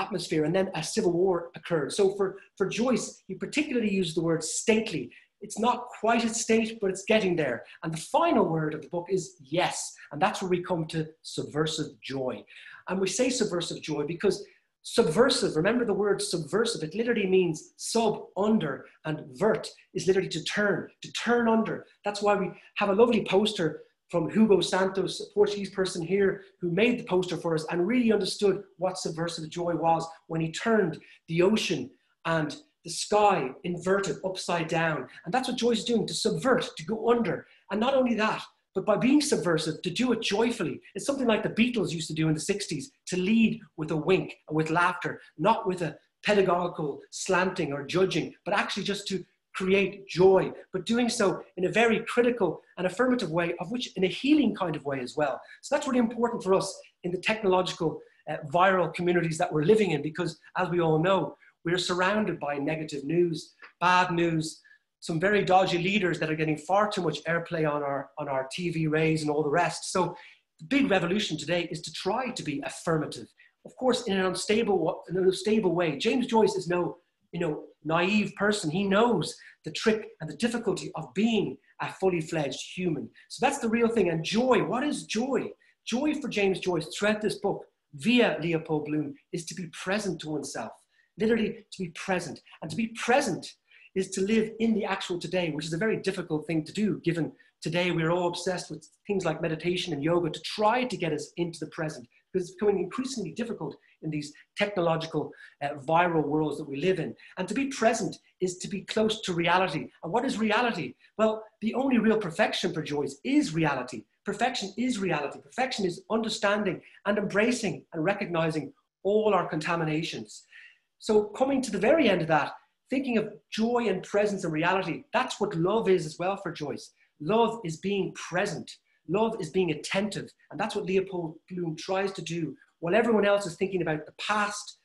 atmosphere, and then a civil war occurred. So for, for Joyce, he particularly used the word stately. It's not quite a state, but it's getting there. And the final word of the book is yes. And that's where we come to subversive joy. And we say subversive joy because subversive, remember the word subversive, it literally means sub, under, and vert is literally to turn, to turn under. That's why we have a lovely poster from Hugo Santos, a Portuguese person here who made the poster for us and really understood what subversive joy was when he turned the ocean and the sky inverted upside down. And that's what joy is doing to subvert, to go under. And not only that, but by being subversive, to do it joyfully. It's something like the Beatles used to do in the 60s to lead with a wink and with laughter, not with a pedagogical slanting or judging, but actually just to create joy, but doing so in a very critical and affirmative way, of which in a healing kind of way as well. So that's really important for us in the technological uh, viral communities that we're living in, because as we all know, we're surrounded by negative news, bad news, some very dodgy leaders that are getting far too much airplay on our, on our TV rays and all the rest. So the big revolution today is to try to be affirmative. Of course, in an unstable, in an unstable way. James Joyce is no, you know, naive person. He knows the trick and the difficulty of being a fully fledged human. So that's the real thing. And joy, what is joy? Joy for James Joyce throughout this book, via Leopold Bloom, is to be present to oneself. Literally, to be present. And to be present is to live in the actual today, which is a very difficult thing to do, given today we're all obsessed with things like meditation and yoga to try to get us into the present, because it's becoming increasingly difficult in these technological, uh, viral worlds that we live in. And to be present is to be close to reality. And what is reality? Well, the only real perfection for Joyce is reality. Perfection is reality. Perfection is understanding and embracing and recognizing all our contaminations. So, coming to the very end of that, thinking of joy and presence and reality. That's what love is as well for Joyce. Love is being present. Love is being attentive. And that's what Leopold Bloom tries to do while everyone else is thinking about the past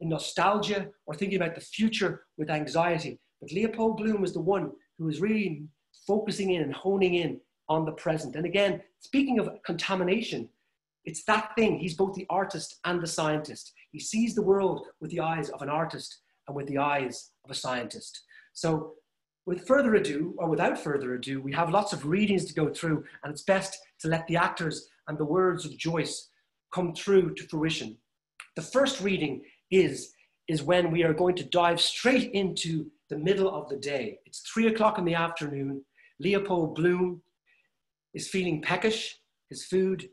in nostalgia or thinking about the future with anxiety. But Leopold Bloom was the one who was really focusing in and honing in on the present. And again, speaking of contamination, it's that thing. He's both the artist and the scientist. He sees the world with the eyes of an artist and with the eyes of a scientist. So with further ado, or without further ado, we have lots of readings to go through, and it's best to let the actors and the words of Joyce come through to fruition. The first reading is, is when we are going to dive straight into the middle of the day. It's three o'clock in the afternoon. Leopold Bloom is feeling peckish. His food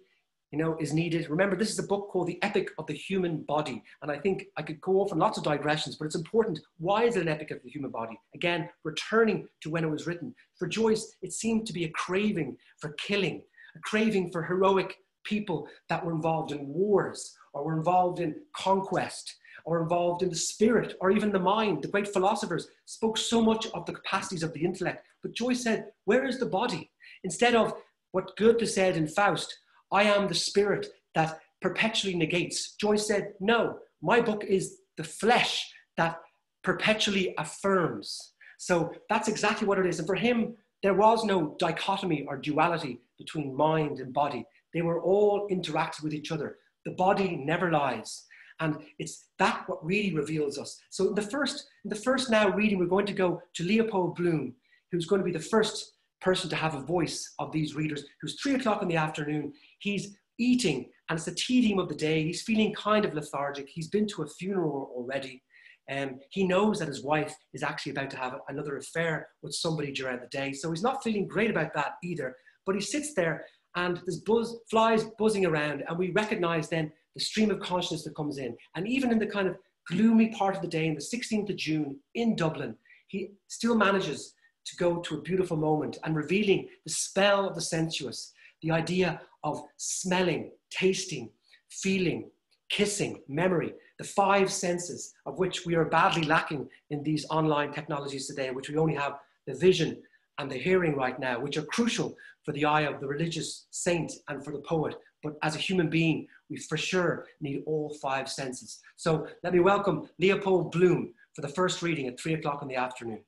you know, is needed. Remember, this is a book called The Epic of the Human Body. And I think I could go off on lots of digressions, but it's important. Why is it an epic of the human body? Again, returning to when it was written. For Joyce, it seemed to be a craving for killing, a craving for heroic people that were involved in wars or were involved in conquest or involved in the spirit or even the mind. The great philosophers spoke so much of the capacities of the intellect. But Joyce said, Where is the body? Instead of what Goethe said in Faust, I am the spirit that perpetually negates. Joyce said, No, my book is the flesh that perpetually affirms. So that's exactly what it is. And for him, there was no dichotomy or duality between mind and body. They were all interacted with each other. The body never lies. And it's that what really reveals us. So in the first, in the first now reading, we're going to go to Leopold Bloom, who's going to be the first person to have a voice of these readers, who's three o'clock in the afternoon. He's eating, and it's the tedium of the day. He's feeling kind of lethargic. He's been to a funeral already. Um, he knows that his wife is actually about to have another affair with somebody during the day. So he's not feeling great about that either. But he sits there and there's buzz, flies buzzing around, and we recognize then the stream of consciousness that comes in. And even in the kind of gloomy part of the day, in the 16th of June in Dublin, he still manages to go to a beautiful moment and revealing the spell of the sensuous, the idea of smelling, tasting, feeling, kissing, memory, the five senses of which we are badly lacking in these online technologies today, which we only have the vision and the hearing right now, which are crucial for the eye of the religious saint and for the poet. But as a human being, we for sure need all five senses. So let me welcome Leopold Bloom for the first reading at three o'clock in the afternoon.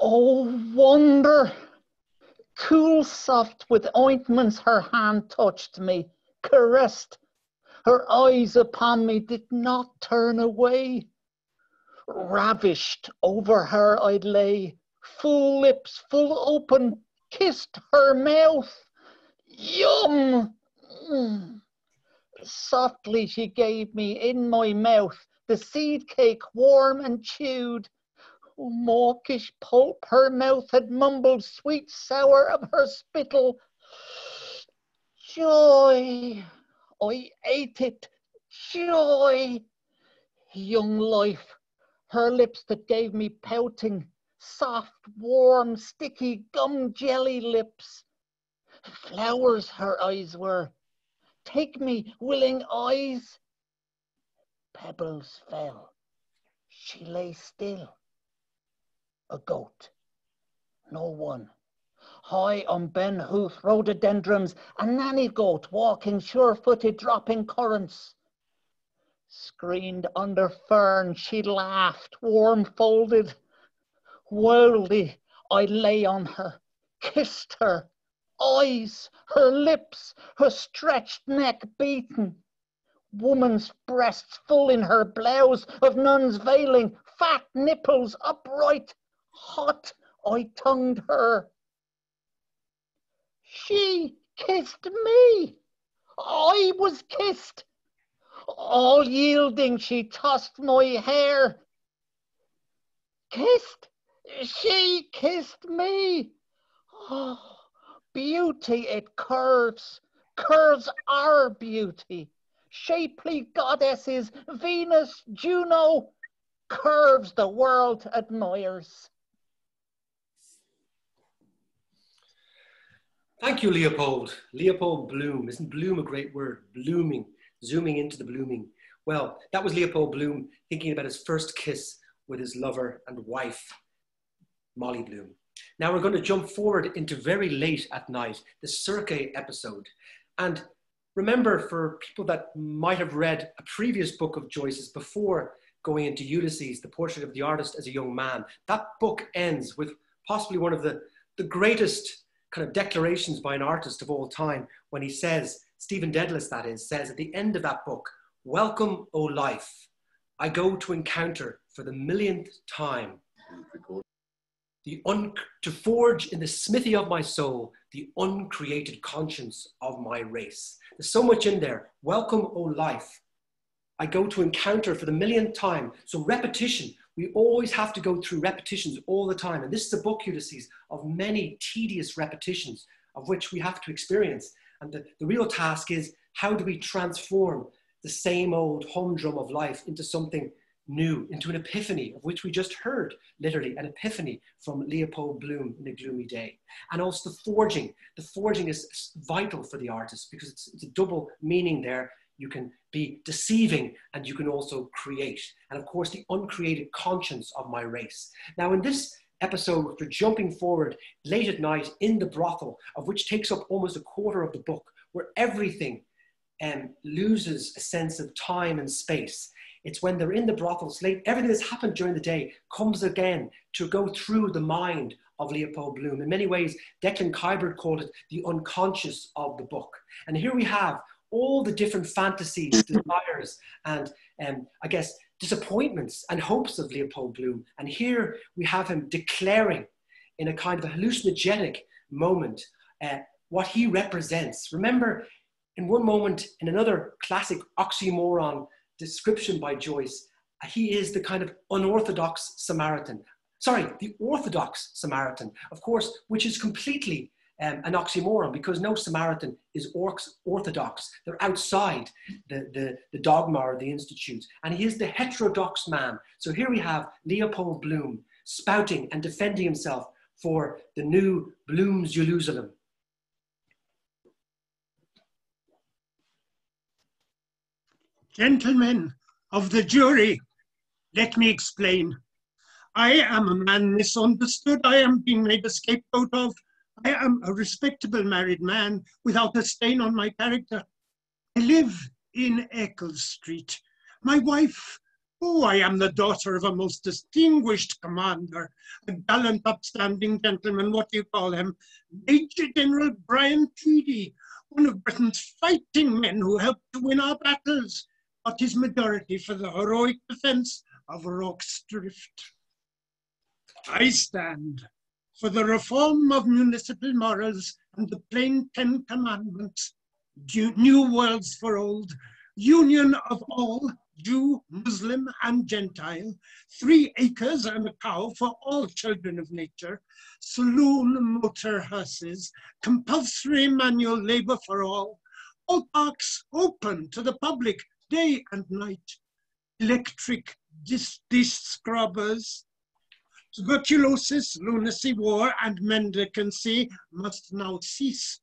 Oh, wonder! Cool soft with ointments her hand touched me, caressed. her eyes upon me did not turn away. Ravished over her I'd lay, full lips full open, kissed her mouth. Yum! Mm. Softly she gave me in my mouth the seed cake warm and chewed. Mawkish pulp her mouth had mumbled sweet sour of her spittle. Joy! I ate it. Joy! Young life, her lips that gave me pouting, soft, warm, sticky gum jelly lips. Flowers her eyes were. Take me, willing eyes. Pebbles fell. She lay still. A goat. No one high on Ben Howth rhododendrons, a nanny goat walking sure-footed, dropping currants. Screened under fern, she laughed, warm-folded. Wildly I lay on her, kissed her, eyes, her lips, her stretched neck beaten. Woman's breasts full in her blouse of nun's veiling, fat nipples upright, hot I tongued her. She kissed me. I was kissed. All yielding, she tossed my hair. Kissed? She kissed me. Oh, beauty, it curves. Curves are beauty. Shapely goddesses, Venus, Juno, curves the world admires. Thank you, Leopold. Leopold Bloom. Isn't bloom a great word? Blooming, zooming into the blooming. Well, that was Leopold Bloom thinking about his first kiss with his lover and wife, Molly Bloom. Now we're going to jump forward into very late at night, the Circe episode. And remember, for people that might have read a previous book of Joyce's before going into Ulysses, the portrait of the artist as a young man, that book ends with possibly one of the, the greatest kind of declarations by an artist of all time when he says, Stephen Dedalus, that is, says at the end of that book, Welcome, O life. I go to encounter for the millionth time the un- to forge in the smithy of my soul the uncreated conscience of my race. There's so much in there. Welcome, O life. I go to encounter for the millionth time. So repetition, we always have to go through repetitions all the time. And this is a book, Ulysses, of many tedious repetitions of which we have to experience. And the, the real task is how do we transform the same old humdrum of life into something new, into an epiphany, of which we just heard, literally, an epiphany from Leopold Bloom in a gloomy day. And also the forging. The forging is vital for the artist because it's, it's a double meaning there you can be deceiving, and you can also create. And of course, the uncreated conscience of my race. Now, in this episode, we're jumping forward late at night in the brothel, of which takes up almost a quarter of the book, where everything um, loses a sense of time and space. It's when they're in the brothels late, everything that's happened during the day comes again to go through the mind of Leopold Bloom. In many ways, Declan Kiberd called it the unconscious of the book. And here we have all the different fantasies, desires, and um, I guess disappointments and hopes of Leopold Bloom. And here we have him declaring in a kind of a hallucinogenic moment uh, what he represents. Remember, in one moment, in another classic oxymoron description by Joyce, he is the kind of unorthodox Samaritan. Sorry, the orthodox Samaritan, of course, which is completely um, an oxymoron because no Samaritan is orthodox. They're outside the, the, the dogma or the institute. And he is the heterodox man. So here we have Leopold Bloom spouting and defending himself for the new Bloom's Jerusalem. Gentlemen of the jury, let me explain. I am a man misunderstood. I am being made a scapegoat of I am a respectable married man without a stain on my character. I live in Eccles Street. My wife, oh, I am the daughter of a most distinguished commander, a gallant, upstanding gentleman, what do you call him? Major General Brian Tweedy. one of Britain's fighting men who helped to win our battles, got his majority for the heroic defense of Rorke's Drift. I stand for the reform of municipal morals and the plain Ten Commandments, new worlds for old, union of all, Jew, Muslim, and Gentile, three acres and a cow for all children of nature, saloon motor hearses, compulsory manual labor for all, all parks open to the public day and night, electric dish, dish scrubbers, tuberculosis, lunacy, war, and mendicancy must now cease.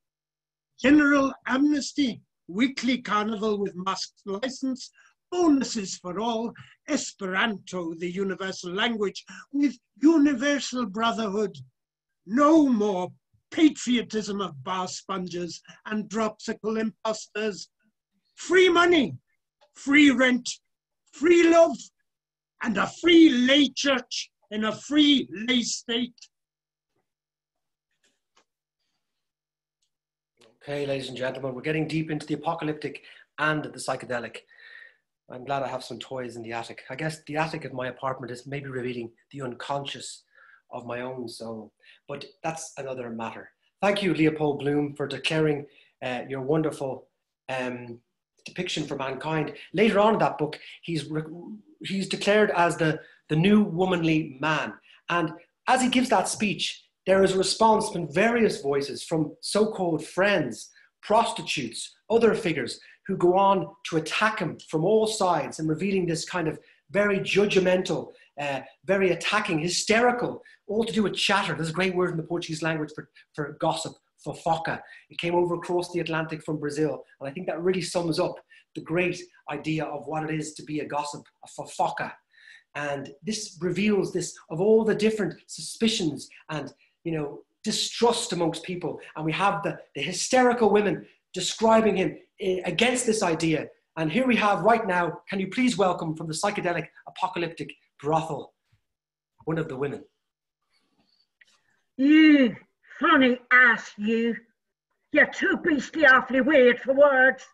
General amnesty, weekly carnival with masked license, bonuses for all, Esperanto, the universal language, with universal brotherhood. No more patriotism of bar sponges and dropsical imposters. Free money, free rent, free love, and a free lay church in a free lay state. Okay, ladies and gentlemen, we're getting deep into the apocalyptic and the psychedelic. I'm glad I have some toys in the attic. I guess the attic of my apartment is maybe revealing the unconscious of my own soul, but that's another matter. Thank you, Leopold Bloom, for declaring uh, your wonderful um, depiction for mankind. Later on in that book, he's, he's declared as the, the new womanly man. And as he gives that speech, there is a response from various voices from so called friends, prostitutes, other figures who go on to attack him from all sides and revealing this kind of very judgmental, uh, very attacking, hysterical, all to do with chatter. There's a great word in the Portuguese language for, for gossip, fofoca. It came over across the Atlantic from Brazil. And I think that really sums up the great idea of what it is to be a gossip, a fofoca. And this reveals this of all the different suspicions and, you know, distrust amongst people. And we have the, the hysterical women describing him eh, against this idea. And here we have right now, can you please welcome from the psychedelic apocalyptic brothel, one of the women. You funny ass, you. You're too beastly awfully weird for words.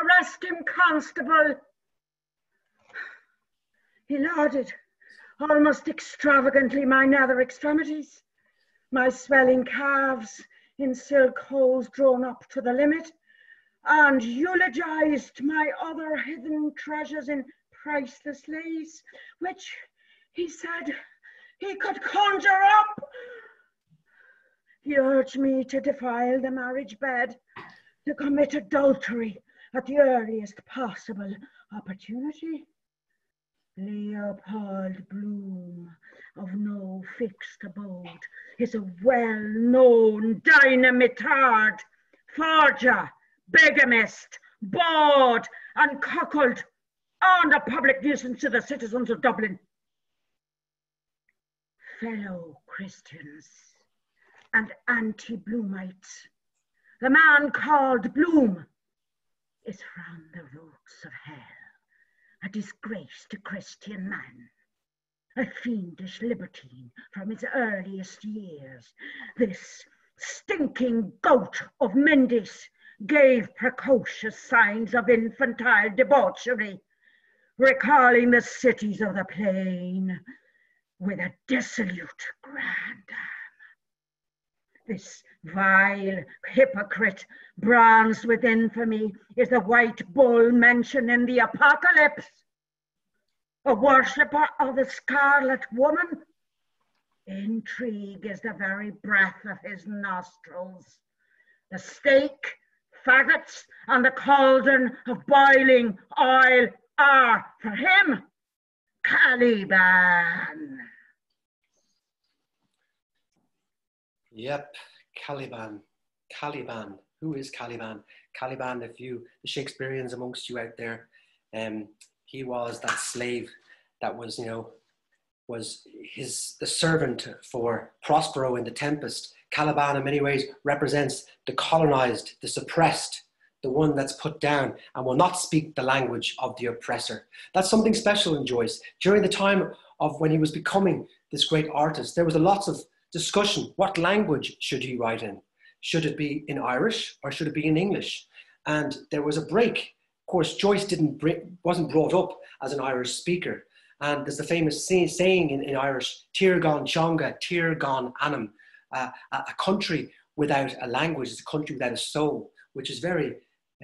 Arrest him, constable. He lauded almost extravagantly my nether extremities, my swelling calves in silk holes drawn up to the limit, and eulogized my other hidden treasures in priceless lace, which he said he could conjure up. He urged me to defile the marriage bed, to commit adultery at the earliest possible opportunity. Leopold Bloom of no fixed abode is a well-known dynamitard, forger, bigamist, bawd, and cuckold, and a public nuisance to the citizens of Dublin. Fellow Christians and anti-Bloomites, the man called Bloom is from the roots of hell, a disgrace to Christian man a fiendish libertine from his earliest years. This stinking goat of Mendes gave precocious signs of infantile debauchery, recalling the cities of the plain with a dissolute grandeur. This vile hypocrite, bronzed with infamy, is the white bull mentioned in the Apocalypse, a worshipper of the scarlet woman. Intrigue is the very breath of his nostrils. The stake faggots and the cauldron of boiling oil are for him Caliban. Yep, Caliban. Caliban. Who is Caliban? Caliban, if you, the Shakespeareans amongst you out there, um, he was that slave that was, you know, was his the servant for Prospero in the Tempest Caliban in many ways represents the colonized, the suppressed, the one that's put down and will not speak the language of the oppressor. That's something special in Joyce. During the time of when he was becoming this great artist, there was a lots of discussion. What language should he write in? Should it be in Irish or should it be in English? And there was a break. Of course, Joyce didn't wasn't brought up as an Irish speaker. And there's the famous saying in, in Irish, Tirgan Chonga, Tirgan Anam, uh, a, a country without a language is a country without a soul, which is very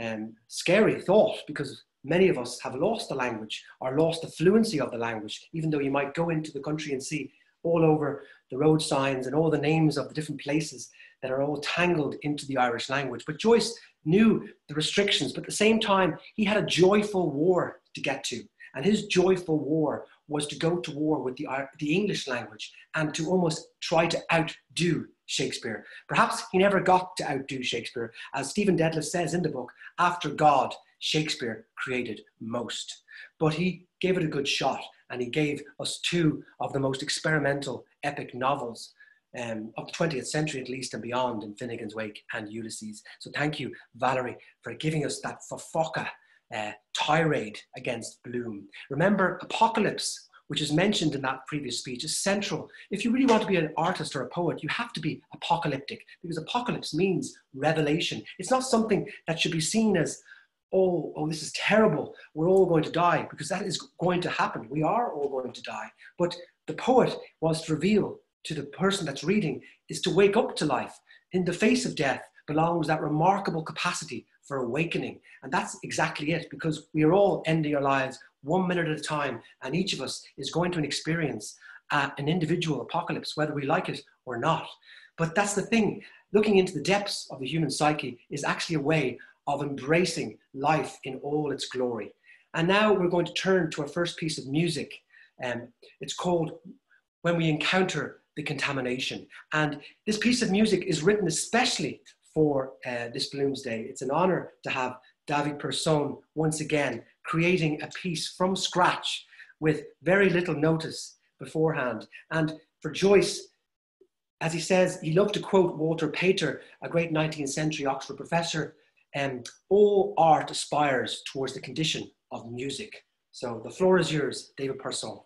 um, scary thought because many of us have lost the language or lost the fluency of the language, even though you might go into the country and see all over the road signs and all the names of the different places that are all tangled into the Irish language. But Joyce knew the restrictions, but at the same time, he had a joyful war to get to. And his joyful war was to go to war with the, the English language and to almost try to outdo Shakespeare. Perhaps he never got to outdo Shakespeare. As Stephen Dedalus says in the book, after God, Shakespeare created most. But he gave it a good shot and he gave us two of the most experimental epic novels um, of the 20th century at least and beyond in Finnegans Wake and Ulysses. So thank you, Valerie, for giving us that fofoca uh, tirade against Bloom. Remember, apocalypse, which is mentioned in that previous speech, is central. If you really want to be an artist or a poet, you have to be apocalyptic because apocalypse means revelation. It's not something that should be seen as, oh, oh, this is terrible. We're all going to die because that is going to happen. We are all going to die. But the poet wants to reveal to the person that's reading is to wake up to life. In the face of death belongs that remarkable capacity for awakening. And that's exactly it, because we are all ending our lives one minute at a time, and each of us is going to an experience uh, an individual apocalypse, whether we like it or not. But that's the thing. Looking into the depths of the human psyche is actually a way of embracing life in all its glory. And now we're going to turn to our first piece of music. Um, it's called When We Encounter the Contamination. And this piece of music is written especially for uh, this Bloomsday. It's an honor to have David Persson once again creating a piece from scratch with very little notice beforehand. And for Joyce, as he says, he loved to quote Walter Pater, a great 19th century Oxford professor, um, all art aspires towards the condition of music. So the floor is yours, David Persson.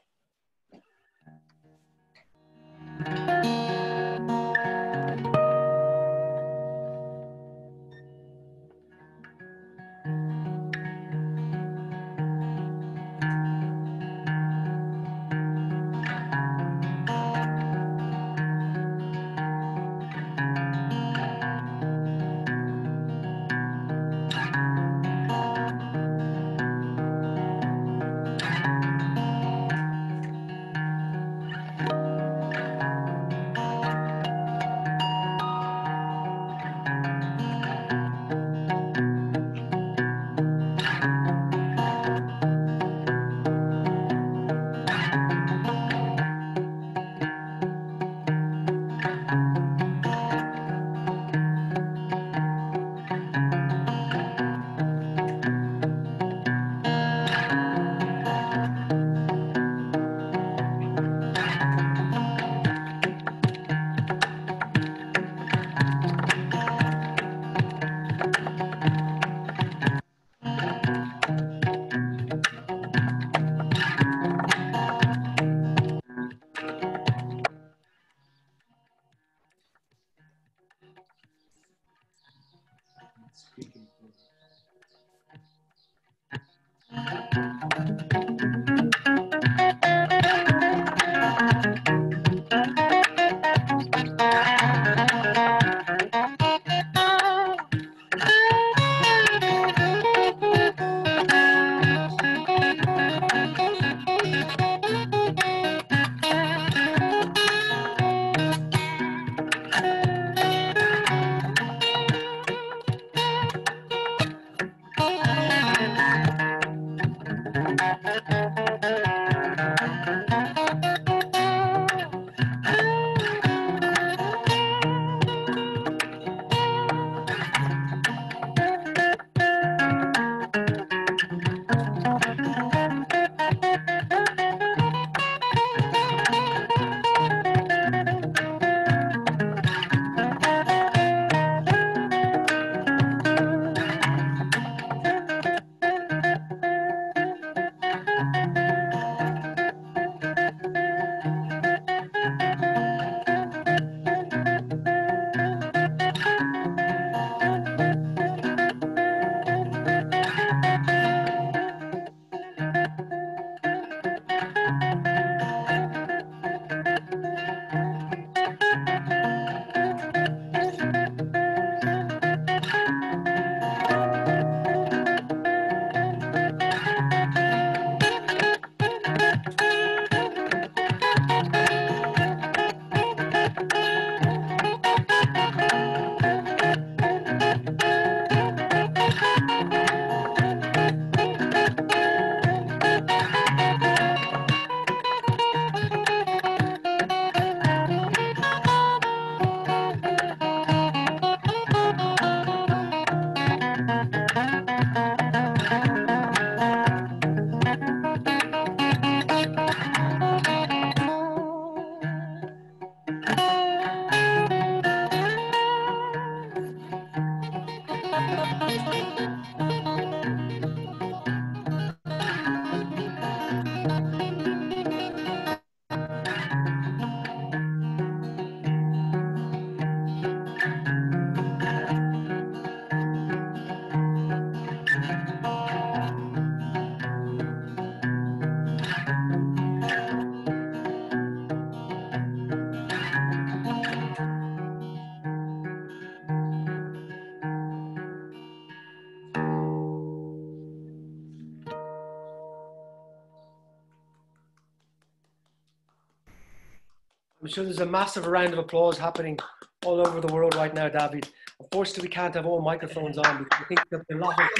Sure there's a massive round of applause happening all over the world right now, David. Unfortunately, we can't have all microphones on because I think that a lot of.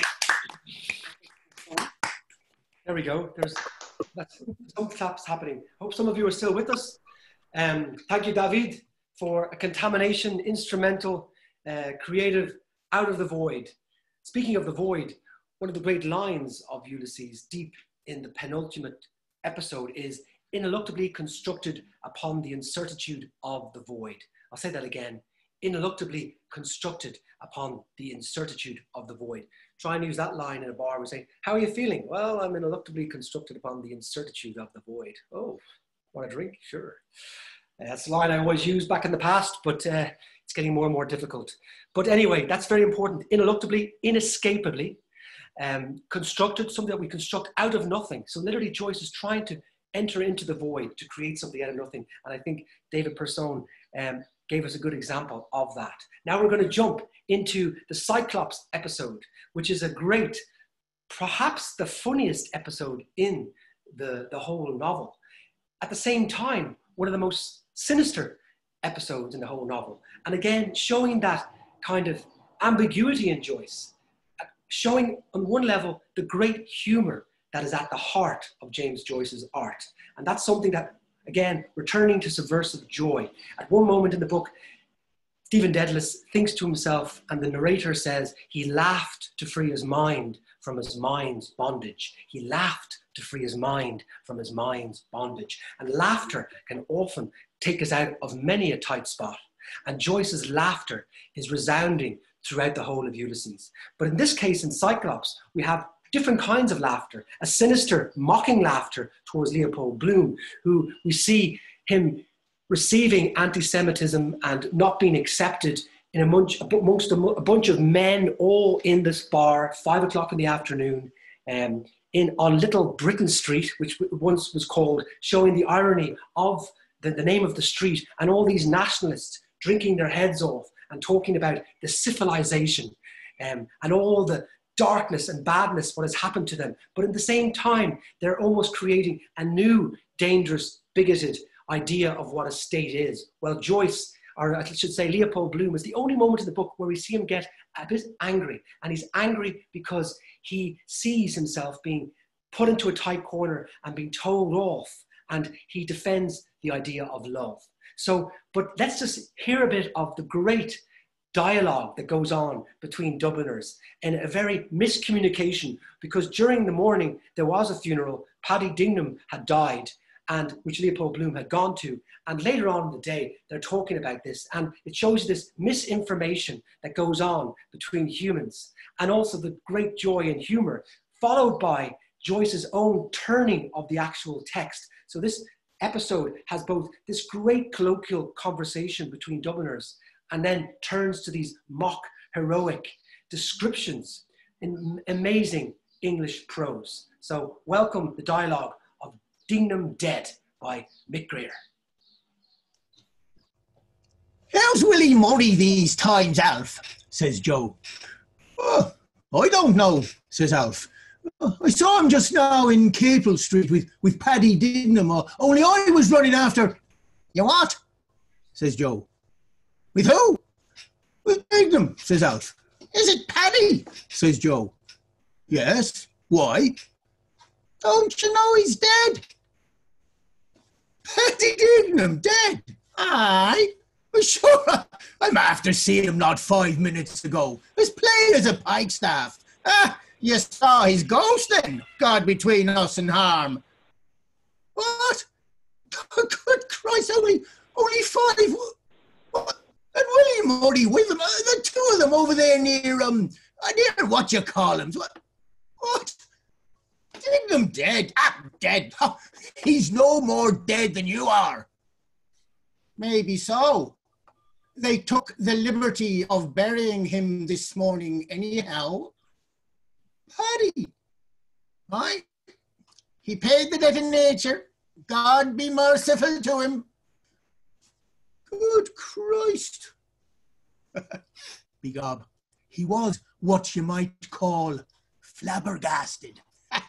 There we go. There's that's, some claps happening. Hope some of you are still with us. Um, thank you, David, for a contamination, instrumental, uh, creative, out of the void. Speaking of the void, one of the great lines of Ulysses, deep in the penultimate episode, is ineluctably constructed upon the incertitude of the void. I'll say that again ineluctably constructed upon the incertitude of the void. Try and use that line in a bar. We say, How are you feeling? Well, I'm ineluctably constructed upon the incertitude of the void. Oh, want a drink? Sure. Uh, that's a line I always used back in the past, but uh, it's getting more and more difficult. But anyway, that's very important. Ineluctably, inescapably, um, constructed, something that we construct out of nothing. So literally, Joyce is trying to enter into the void to create something out of nothing. And I think David Persson um, gave us a good example of that. Now we're going to jump into the Cyclops episode, which is a great, perhaps the funniest episode in the, the whole novel. At the same time, one of the most sinister episodes in the whole novel. And again, showing that kind of ambiguity in Joyce, showing on one level the great humor that is at the heart of James Joyce's art. And that's something that Again, returning to subversive joy. At one moment in the book, Stephen Dedalus thinks to himself, and the narrator says, he laughed to free his mind from his mind's bondage. He laughed to free his mind from his mind's bondage. And laughter can often take us out of many a tight spot. And Joyce's laughter is resounding throughout the whole of Ulysses. But in this case, in Cyclops, we have different kinds of laughter, a sinister, mocking laughter towards Leopold Bloom, who we see him receiving anti Semitism and not being accepted in a amongst, amongst a, bunch of men all in this bar, five o'clock in the afternoon, um, in, on Little Britain Street, which once was called, showing the irony of the, the name of the street and all these nationalists drinking their heads off and talking about the civilization um, and all the, darkness and badness, what has happened to them. But at the same time, they're almost creating a new, dangerous, bigoted idea of what a state is. Well, Joyce, or I should say Leopold Bloom, is the only moment in the book where we see him get a bit angry. And he's angry because he sees himself being put into a tight corner and being told off. And he defends the idea of love. So, but let's just hear a bit of the great dialogue that goes on between Dubliners and a very miscommunication because during the morning there was a funeral. Paddy Dignam had died, and which Leopold Bloom had gone to. And later on in the day, they're talking about this, and it shows this misinformation that goes on between humans, and also the great joy and humor, followed by Joyce's own turning of the actual text. So this episode has both this great colloquial conversation between Dubliners and then turns to these mock heroic descriptions in amazing English prose. So, welcome the dialogue of Dignam Dead by Mick Greer. How's Willie Murray these times, Alf? says Joe. Oh, I don't know, says Alf. I saw him just now in Capel Street with, with Paddy Dignam, uh, only I was running after. You what? says Joe. With who? With Dignam, says Alf. Is it Paddy? says Joe. Yes. Why? Don't you know he's dead? Paddy Dignam dead? Aye. Well, sure, I'm after seeing him not five minutes ago, as plain as a pikestaff. Ah, you saw his ghost then, God between us and harm. What? Good Christ, only, only five? And William Murray with them, the two of them over there near, um, near what you call him. What? What? Dignam dead? Ah, dead. He's no more dead than you are. Maybe so. They took the liberty of burying him this morning anyhow. Paddy. Aye. He paid the debt in nature. God be merciful to him. Good Christ. Begob, he was what you might call flabbergasted.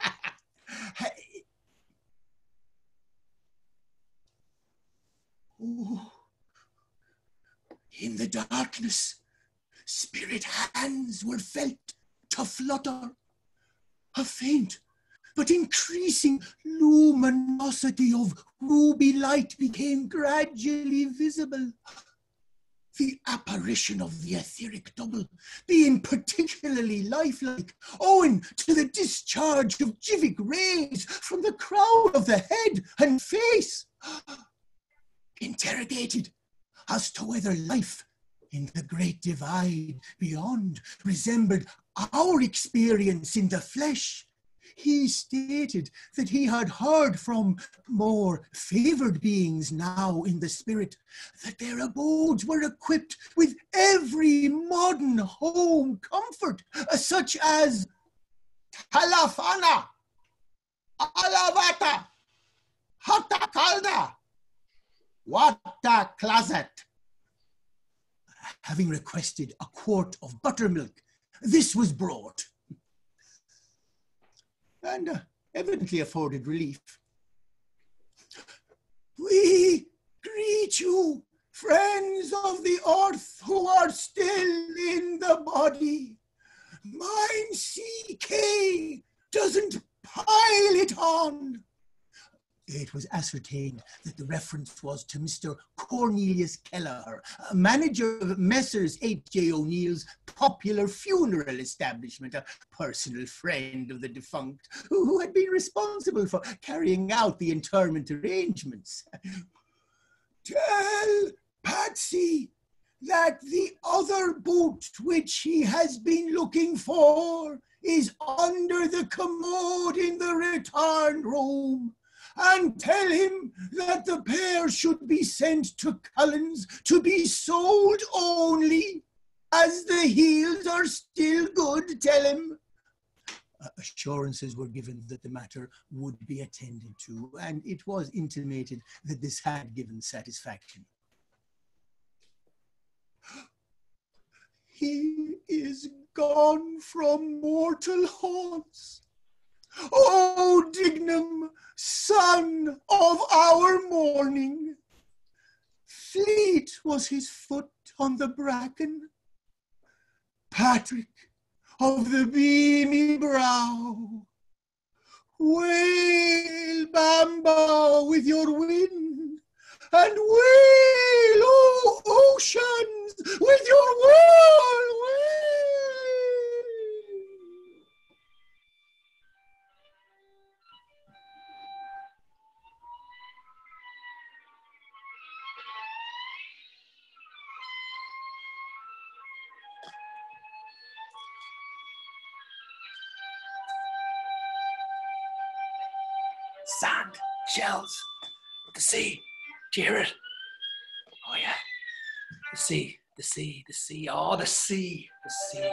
In the darkness, spirit hands were felt to flutter. A faint but increasing luminosity of ruby light became gradually visible. The apparition of the etheric double being particularly lifelike, owing to the discharge of jivic rays from the crown of the head and face. Interrogated as to whether life in the great divide beyond resembled our experience in the flesh, he stated that he had heard from more favored beings now in the spirit that their abodes were equipped with every modern home comfort, such as talafana, alavata, hata kalda, wata closet. Having requested a quart of buttermilk, this was brought and evidently afforded relief. We greet you, friends of the earth who are still in the body. Mine CK doesn't pile it on. It was ascertained that the reference was to Mr. Cornelius Kelleher, manager of Messrs. H.J. O'Neill's popular funeral establishment, a personal friend of the defunct, who had been responsible for carrying out the interment arrangements. Tell Patsy that the other boot which he has been looking for is under the commode in the return room and tell him that the pair should be sent to Cullen's to be soled only. As the heels are still good, tell him. Uh, assurances were given that the matter would be attended to, and it was intimated that this had given satisfaction. He is gone from mortal haunts O Dignam, son of our morning! Fleet was his foot on the bracken, Patrick of the beamy brow. Wail, Banba, with your wind, and wail, O oceans, with your whirl, sea, the sea, the sea. Oh, the sea, the sea.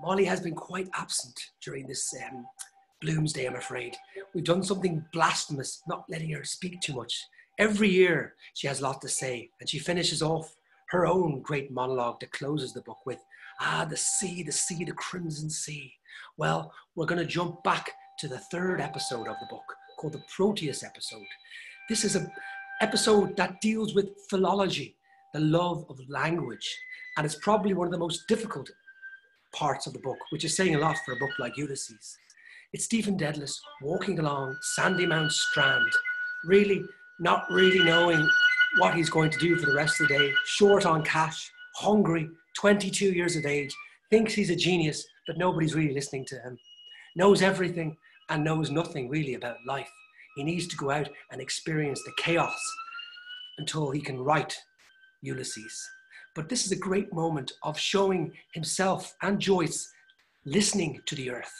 Molly has been quite absent during this um, Bloomsday, I'm afraid. We've done something blasphemous, not letting her speak too much. Every year she has a lot to say, and she finishes off her own great monologue that closes the book with, Ah, the sea, the sea, the crimson sea. Well, we're going to jump back to the third episode of the book called the Proteus episode. This is an episode that deals with philology, the love of language, and it's probably one of the most difficult parts of the book, which is saying a lot for a book like Ulysses. It's Stephen Dedalus walking along Sandymount Strand, really not really knowing what he's going to do for the rest of the day, short on cash, hungry, 22 years of age, thinks he's a genius, but nobody's really listening to him, knows everything, and knows nothing really about life. He needs to go out and experience the chaos until he can write Ulysses. But this is a great moment of showing himself and Joyce listening to the earth,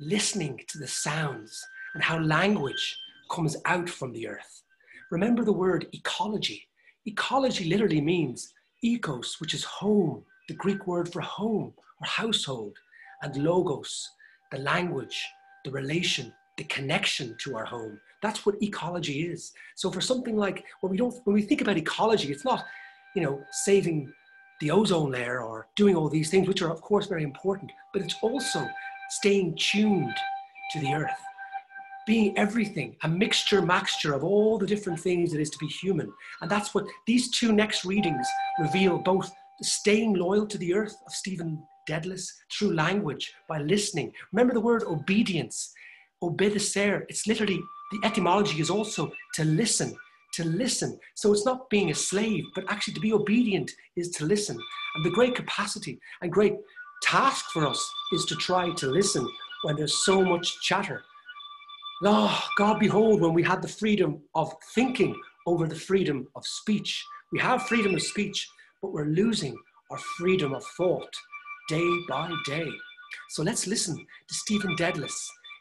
listening to the sounds, and how language comes out from the earth. Remember the word ecology. Ecology literally means ecos, which is home, the Greek word for home or household, and logos, the language the relation, the connection to our home. That's what ecology is. So for something like when we don't when we think about ecology, it's not, you know, saving the ozone layer or doing all these things, which are of course very important, but it's also staying tuned to the earth. being everything, a mixture, maxture of all the different things that is to be human. And that's what these two next readings reveal both staying loyal to the earth of Stephen Dedalus through language by listening. Remember the word obedience, obedecer. It's literally, the etymology is also to listen, to listen. So it's not being a slave, but actually to be obedient is to listen. And the great capacity and great task for us is to try to listen when there's so much chatter Oh, God, behold, when we had the freedom of thinking over the freedom of speech. We have freedom of speech, but we're losing our freedom of thought day by day. So let's listen to Stephen Dedalus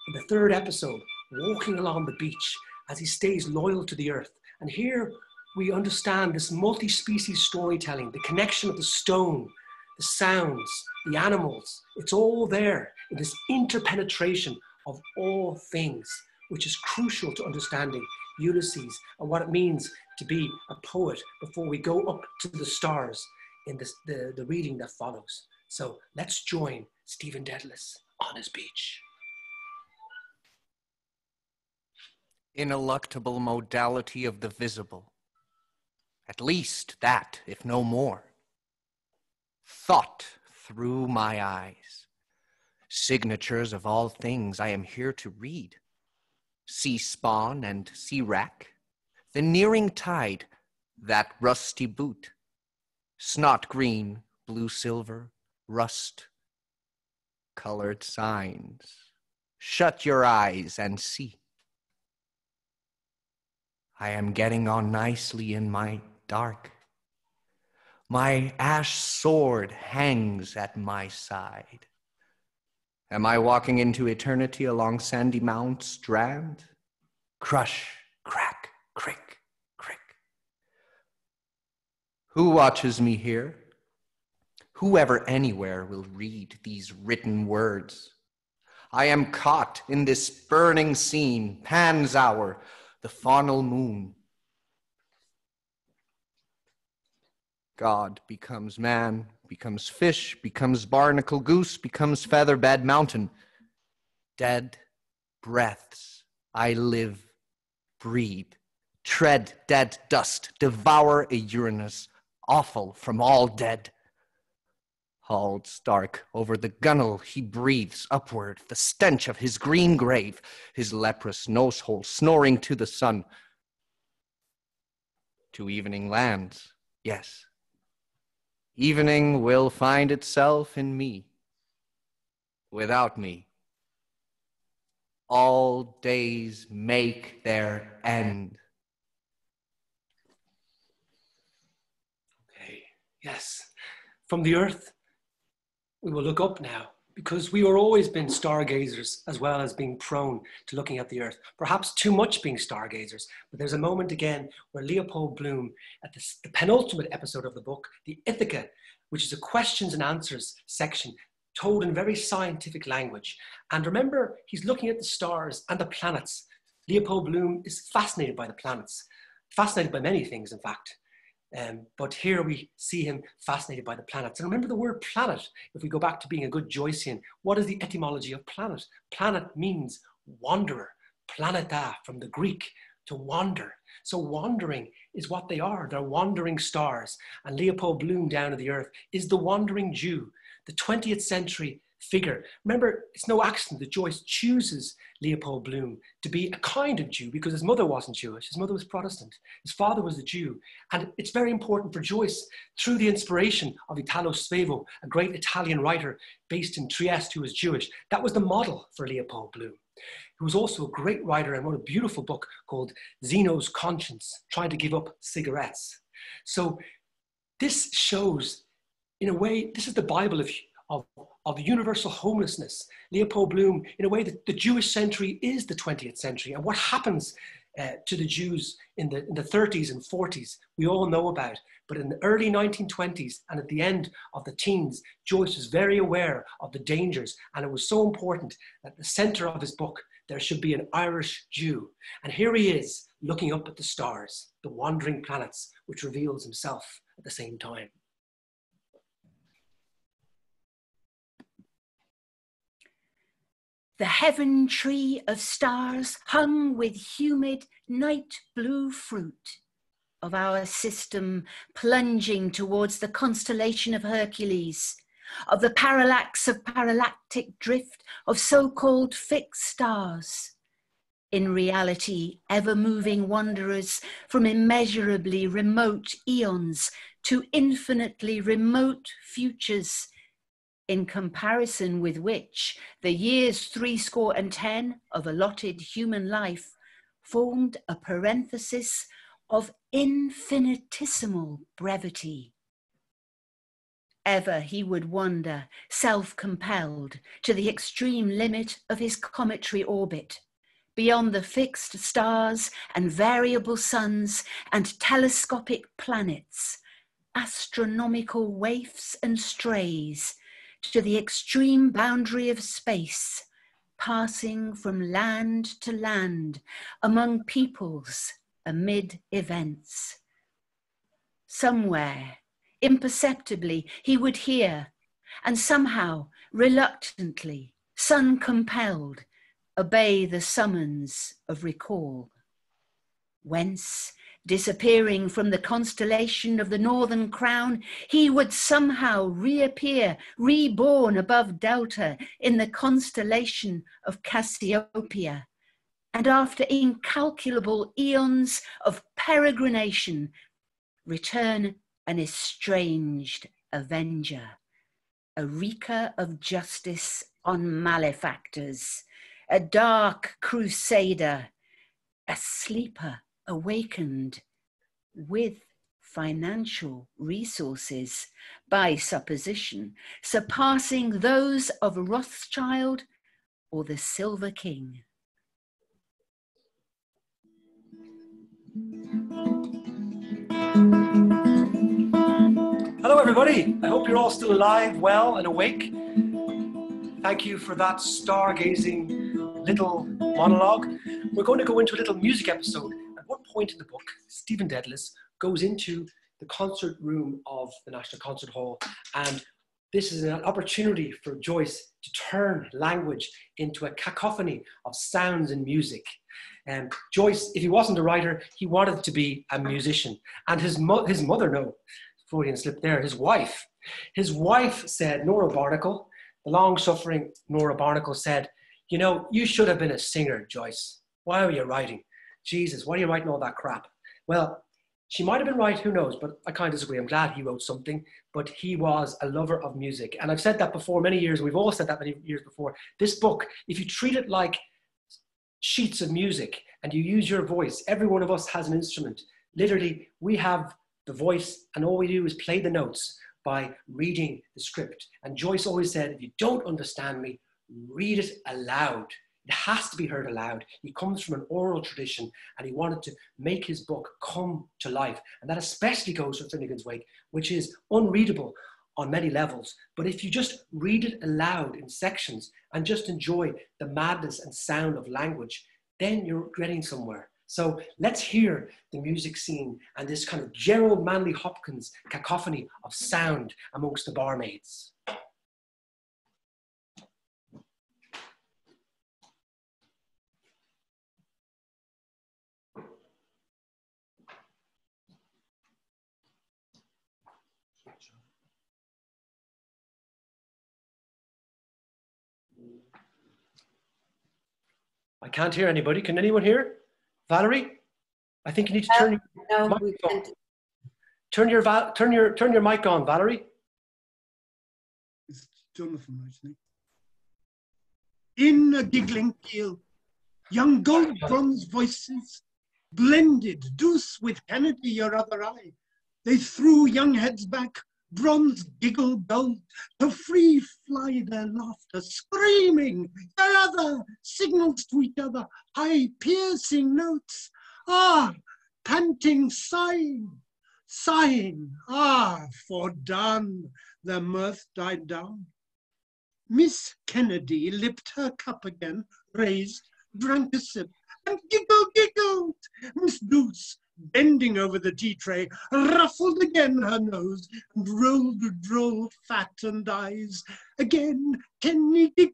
in the third episode, walking along the beach as he stays loyal to the earth. And here we understand this multi species storytelling, the connection of the stone, the sounds, the animals. It's all there in this interpenetration of all things, which is crucial to understanding Ulysses and what it means to be a poet before we go up to the stars in this, the, the reading that follows. So let's join Stephen Dedalus on his beach. Ineluctable modality of the visible. At least that, if no more. Thought through my eyes signatures of all things I am here to read. Sea spawn and sea wrack, the nearing tide, that rusty boot, snot green, blue silver, rust, colored signs. Shut your eyes and see. I am getting on nicely in my dark. My ash sword hangs at my side. Am I walking into eternity along Sandymount Strand? Crush, crack, crick, crick. Who watches me here? Whoever anywhere will read these written words. I am caught in this burning scene, Pan's hour, the faunal moon. God becomes man, becomes fish, becomes barnacle goose, becomes featherbed mountain. Dead breaths, I live, breathe, tread dead dust, devour a urinous, awful from all dead. Hauled stark over the gunwale, he breathes upward the stench of his green grave, his leprous nose hole snoring to the sun. To evening lands, yes, Evening will find itself in me. Without me, all days make their end. Okay, yes. From the earth, we will look up now because we were always been stargazers as well as being prone to looking at the earth. Perhaps too much being stargazers, but there's a moment again where Leopold Bloom, at the, the penultimate episode of the book, the Ithaca, which is a questions and answers section told in very scientific language. And remember, he's looking at the stars and the planets. Leopold Bloom is fascinated by the planets, fascinated by many things, in fact. Um, but here we see him fascinated by the planets. And remember the word planet, if we go back to being a good Joycean, what is the etymology of planet? Planet means wanderer, planeta from the Greek, to wander. So wandering is what they are. They're wandering stars. And Leopold Bloom down to the earth is the wandering Jew, the 20th century figure. Remember, it's no accident that Joyce chooses Leopold Bloom to be a kind of Jew because his mother wasn't Jewish. His mother was Protestant. His father was a Jew. And it's very important for Joyce, through the inspiration of Italo Svevo, a great Italian writer based in Trieste who was Jewish, that was the model for Leopold Bloom who was also a great writer and wrote a beautiful book called Zeno's Conscience, trying to give up cigarettes. So this shows, in a way, this is the Bible of, of, of universal homelessness. Leopold Bloom, in a way, that the Jewish century is the 20th century. And what happens uh, to the Jews in the, in the 30s and 40s, we all know about. But in the early 1920s and at the end of the teens, Joyce was very aware of the dangers. And it was so important that the center of his book, there should be an Irish Jew. And here he is, looking up at the stars, the wandering planets, which reveals himself at the same time. The heaven tree of stars hung with humid night blue fruit of our system plunging towards the constellation of Hercules, of the parallax of parallactic drift of so-called fixed stars. In reality, ever-moving wanderers from immeasurably remote eons to infinitely remote futures in comparison with which the years three score and ten of allotted human life formed a parenthesis of infinitesimal brevity. Ever he would wander, self compelled, to the extreme limit of his cometary orbit, beyond the fixed stars and variable suns and telescopic planets, astronomical waifs and strays, to the extreme boundary of space, passing from land to land, among peoples, amid events. Somewhere, imperceptibly, he would hear, and somehow, reluctantly, sun compelled, obey the summons of recall. Whence, disappearing from the constellation of the Northern Crown, he would somehow reappear, reborn above Delta in the constellation of Cassiopeia, and after incalculable eons of peregrination, return an estranged avenger, a wreaker of justice on malefactors, a dark crusader, a sleeper awakened with financial resources by supposition, surpassing those of Rothschild or the Silver King. Hello, everybody. I hope you're all still alive, well, and awake. Thank you for that stargazing little monologue. We're going to go into a little music episode. Point in the book, Stephen Dedalus goes into the concert room of the National Concert Hall, and this is an opportunity for Joyce to turn language into a cacophony of sounds and music. And um, Joyce, if he wasn't a writer, he wanted to be a musician. And his, mo- his mother, no, Freudian slip there, his wife. His wife said, Nora Barnacle, the long suffering Nora Barnacle said, You know, you should have been a singer, Joyce. Why are you writing? Jesus, why are you writing all that crap? Well, she might have been right, who knows, but I kind of disagree. I'm glad he wrote something, but he was a lover of music. And I've said that before many years, we've all said that many years before. This book, if you treat it like sheets of music and you use your voice. Every one of us has an instrument. Literally, we have the voice, and all we do is play the notes by reading the script. And Joyce always said, if you don't understand me, read it aloud. It has to be heard aloud. He comes from an oral tradition and he wanted to make his book come to life. And that especially goes for Finnegans Wake, which is unreadable on many levels. But if you just read it aloud in sections and just enjoy the madness and sound of language, then you're getting somewhere. So let's hear the music scene and this kind of Gerard Manley Hopkins cacophony of sound amongst the barmaids. I can't hear anybody. Can anyone hear? Valerie? I think you need to turn uh, your no, mic on. Turn your, turn, your, turn your mic on, Valerie. It's Jonathan, actually. In a giggling peal, young gold bronze voices blended Douce with Kennedy, your other eye. They threw young heads back, bronze giggle gold, to free fly their laughter, screaming their other signals to each other, high piercing notes. Ah, panting, sighing, sighing, ah, fordone, their mirth died down. Miss Kennedy lipped her cup again, raised, drank a sip, and giggle, giggled. Miss Douce bending over the tea tray, ruffled again her nose, and rolled droll fat and eyes. Again, Kennedy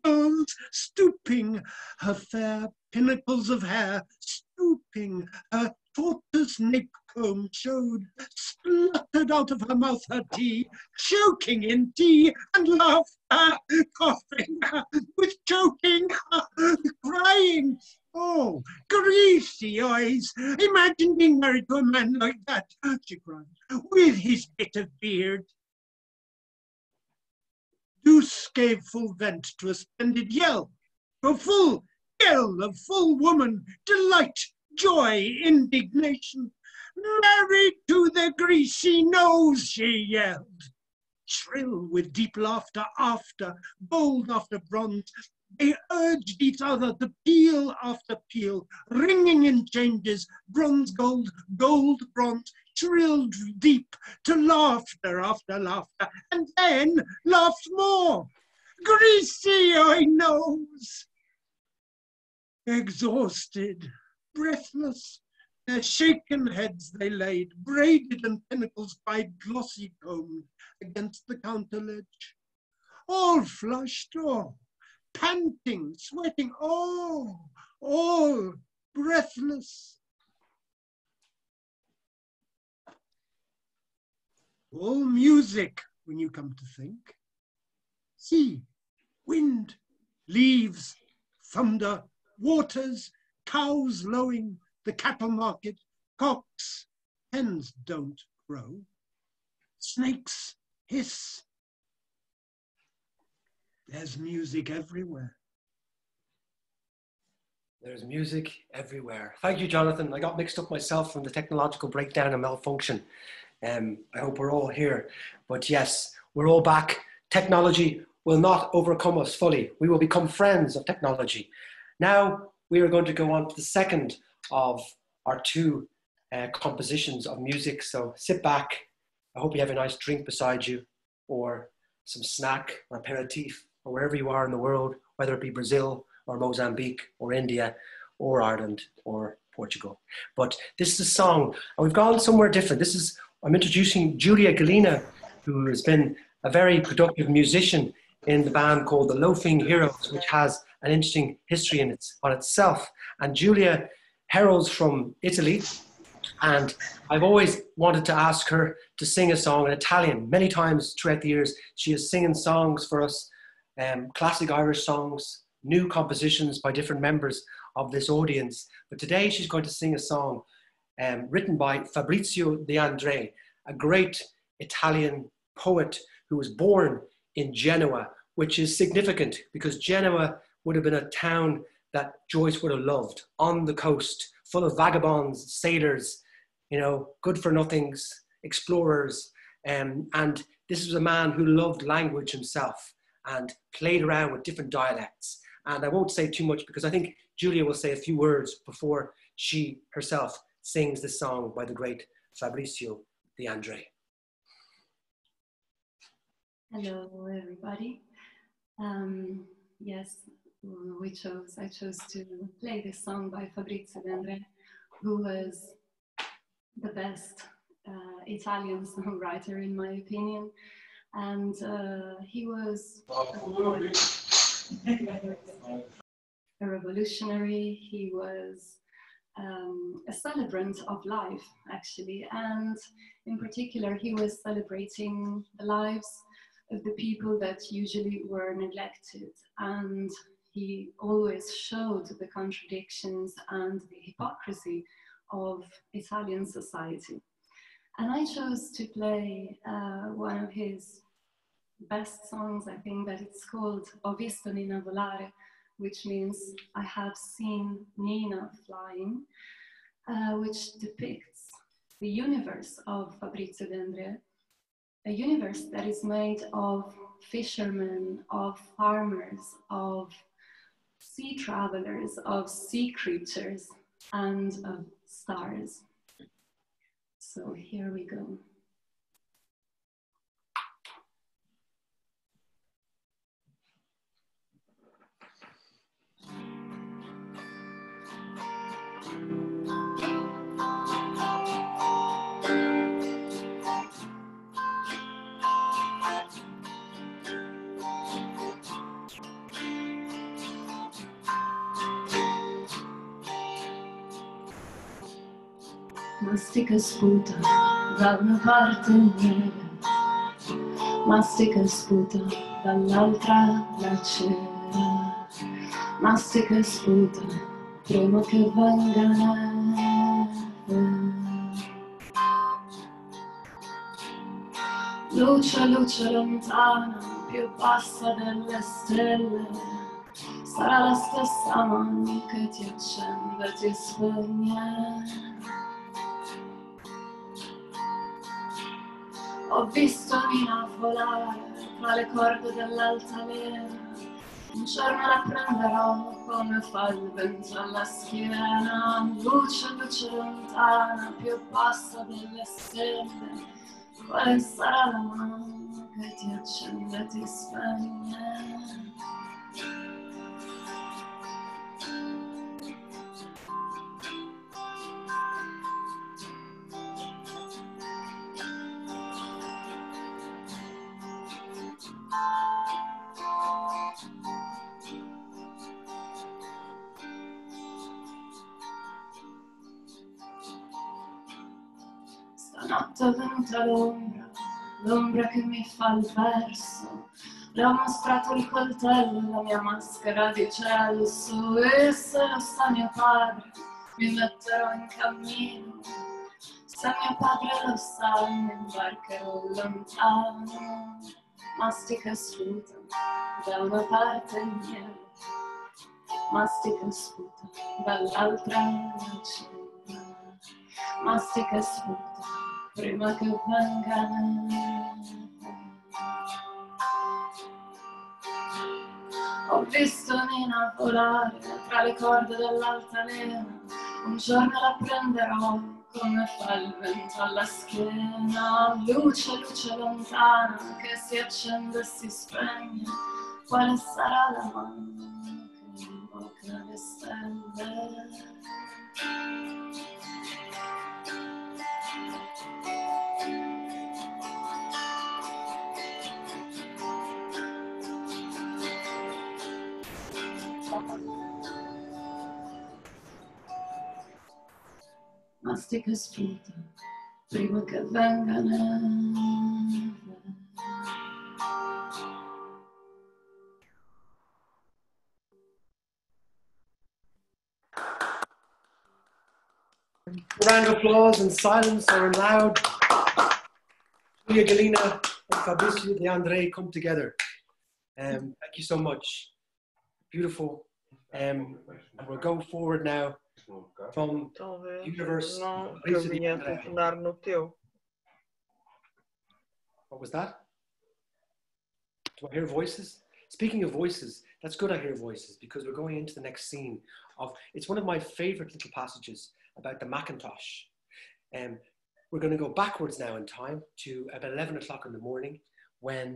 stooping, her fair pinnacles of hair, stooping, her tortoise nape comb showed, spluttered out of her mouth her tea, choking in tea and laughter, coughing, with choking, crying. Oh, greasy eyes! Imagine being married to a man like that, she cried, with his bit of beard. Douce gave full vent to a splendid yell, a full yell of full woman, delight, joy, indignation. Married to the greasy nose, she yelled. Shrill with deep laughter after, bold after bronze, they urged each other to peal after peal, ringing in changes, bronze, gold, gold, bronze, shrilled deep to laughter after laughter, and then laughed more. Greasy eye nose! Exhausted, breathless, their shaken heads they laid, braided and pinnacles by glossy comb, against the counter ledge. All flushed, oh, panting, sweating, all, all breathless. All music when you come to think. Sea, wind, leaves, thunder, waters, cows lowing, the cattle market, cocks, hens don't crow, snakes hiss, there's music everywhere. There's music everywhere. Thank you, Jonathan. I got mixed up myself from the technological breakdown and malfunction. Um, I hope we're all here. But yes, we're all back. Technology will not overcome us fully. We will become friends of technology. Now we are going to go on to the second of our two uh, compositions of music. So sit back. I hope you have a nice drink beside you or some snack or aperitif or wherever you are in the world, whether it be Brazil or Mozambique or India or Ireland or Portugal. But this is a song, and we've gone somewhere different. This is, I'm introducing Julia Galina, who has been a very productive musician in the band called the Loafing Heroes, which has an interesting history in its, on itself. And Julia heralds from Italy, and I've always wanted to ask her to sing a song in Italian. Many times throughout the years, she is singing songs for us um, classic Irish songs, new compositions by different members of this audience. But today she's going to sing a song um, written by Fabrizio De André, a great Italian poet who was born in Genoa, which is significant because Genoa would have been a town that Joyce would have loved on the coast, full of vagabonds, sailors, you know, good for nothings, explorers. Um, and this was a man who loved language himself and played around with different dialects. And I won't say too much because I think Julia will say a few words before she herself sings this song by the great Fabrizio De André. Hello, everybody. Um, yes, we chose, I chose to play this song by Fabrizio De André, who was the best uh, Italian songwriter, in my opinion and uh, he was a revolutionary. He was um, a celebrant of life, actually, and in particular, he was celebrating the lives of the people that usually were neglected, and he always showed the contradictions and the hypocrisy of Italian society. And I chose to play uh, one of his best songs, I think that it's called Ho visto Nina volare, which means I have seen Nina flying, uh, which depicts the universe of Fabrizio De André, a universe that is made of fishermen, of farmers, of sea travelers, of sea creatures, and of stars. So here we go. Mastica sputa da una parte neve, mastica sputa dall'altra la cera, mastica sputa prima che venga. Luce, luce lontana, più bassa delle stelle, sarà la stessa mano che ti accende e ti spegne. Ho visto Nina volare tra le corde dell'altalena, un giorno la prenderò come fa il vento alla schiena, luce, luce lontana, più bassa delle stelle, quale sarà la mano che ti accende e ti spegne? È venuta l'ombra, l'ombra che mi fa il verso. Le ho mostrato il coltello, la mia maschera di cielo, su e se lo sa mio padre, mi metterò in cammino. Se mio padre lo sa, mi imbarcherò lontano. Mastica sputa da una parte il miele, mastica sputa dall'altra la cena. Mastica sputa prima che venga. Ho visto Nina volare tra le corde dell'altalena, un giorno la prenderò come fa il vento alla schiena, luce, luce lontana che si accende e si spegne, quale sarà la mano che invoca le stelle? Mastica e sputa prima che venga neve. round of applause and silence are allowed. Julia Galina and Fabrizio De André come together. Um, thank you so much. Beautiful. Um, and we'll go forward now from Talvez Universe não caminha a funcionar no teu. What was that? Do I hear voices? Speaking of voices, that's good I hear voices because we're going into the next scene of it's one of my favorite little passages about the Macintosh. Um, we're going to go backwards now in time to about 11 o'clock in the morning when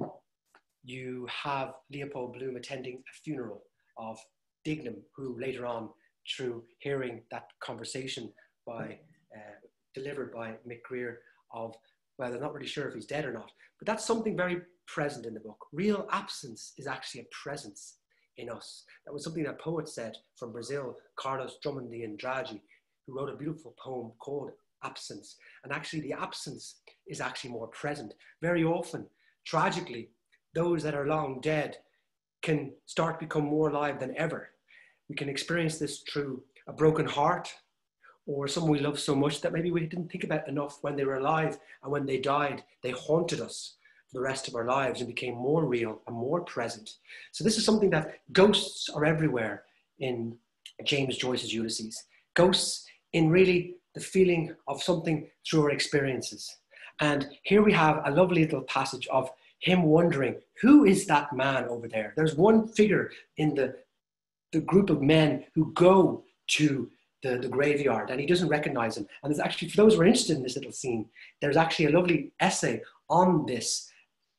you have Leopold Bloom attending a funeral of Dignam, who later on, through hearing that conversation by uh, delivered by Mick Greer of well, they're not really sure if he's dead or not. But that's something very present in the book. Real absence is actually a presence in us. That was something that poet said from Brazil, Carlos Drummond de Andrade, who wrote a beautiful poem called Absence. And actually, the absence is actually more present. Very often, tragically, those that are long dead can start to become more alive than ever. We can experience this through a broken heart, or someone we love so much that maybe we didn't think about enough when they were alive and when they died, they haunted us for the rest of our lives and became more real and more present. So, this is something that ghosts are everywhere in James Joyce's Ulysses. Ghosts in really the feeling of something through our experiences. And here we have a lovely little passage of him wondering, who is that man over there? There's one figure in the, the group of men who go to the, the graveyard and he doesn't recognize him. And there's actually, for those who are interested in this little scene, there's actually a lovely essay on this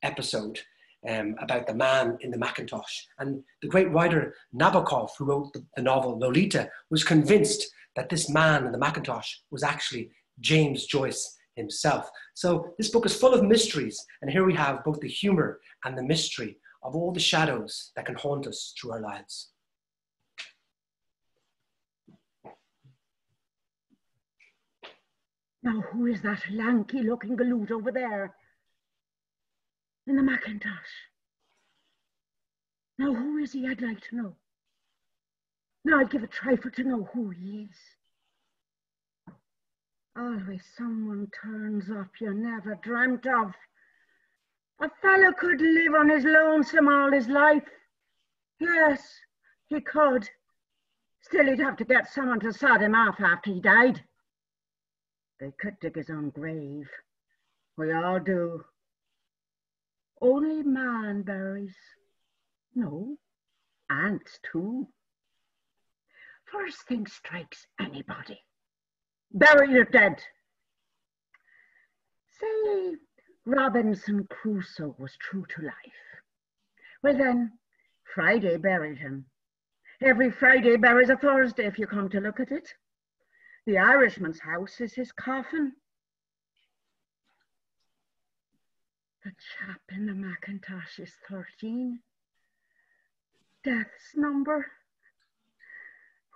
episode um, about the man in the Macintosh. And the great writer Nabokov, who wrote the, the novel Lolita, was convinced that this man in the Macintosh was actually James Joyce himself. So this book is full of mysteries, and here we have both the humor and the mystery of all the shadows that can haunt us through our lives. Now, who is that lanky looking galoot over there? In the Macintosh. Now, who is he? I'd like to know. Now, I'd give a trifle to know who he is. Always someone turns up you never dreamt of. A fellow could live on his lonesome all his life. Yes, he could. Still, he'd have to get someone to sod him off after he died. They could dig his own grave. We all do. Only man buries. No, ants too. First thing strikes anybody. Bury your dead. Say Robinson Crusoe was true to life. Well then, Friday buried him. Every Friday buries a Thursday if you come to look at it. The Irishman's house is his coffin. The chap in the Macintosh is 13. Death's number.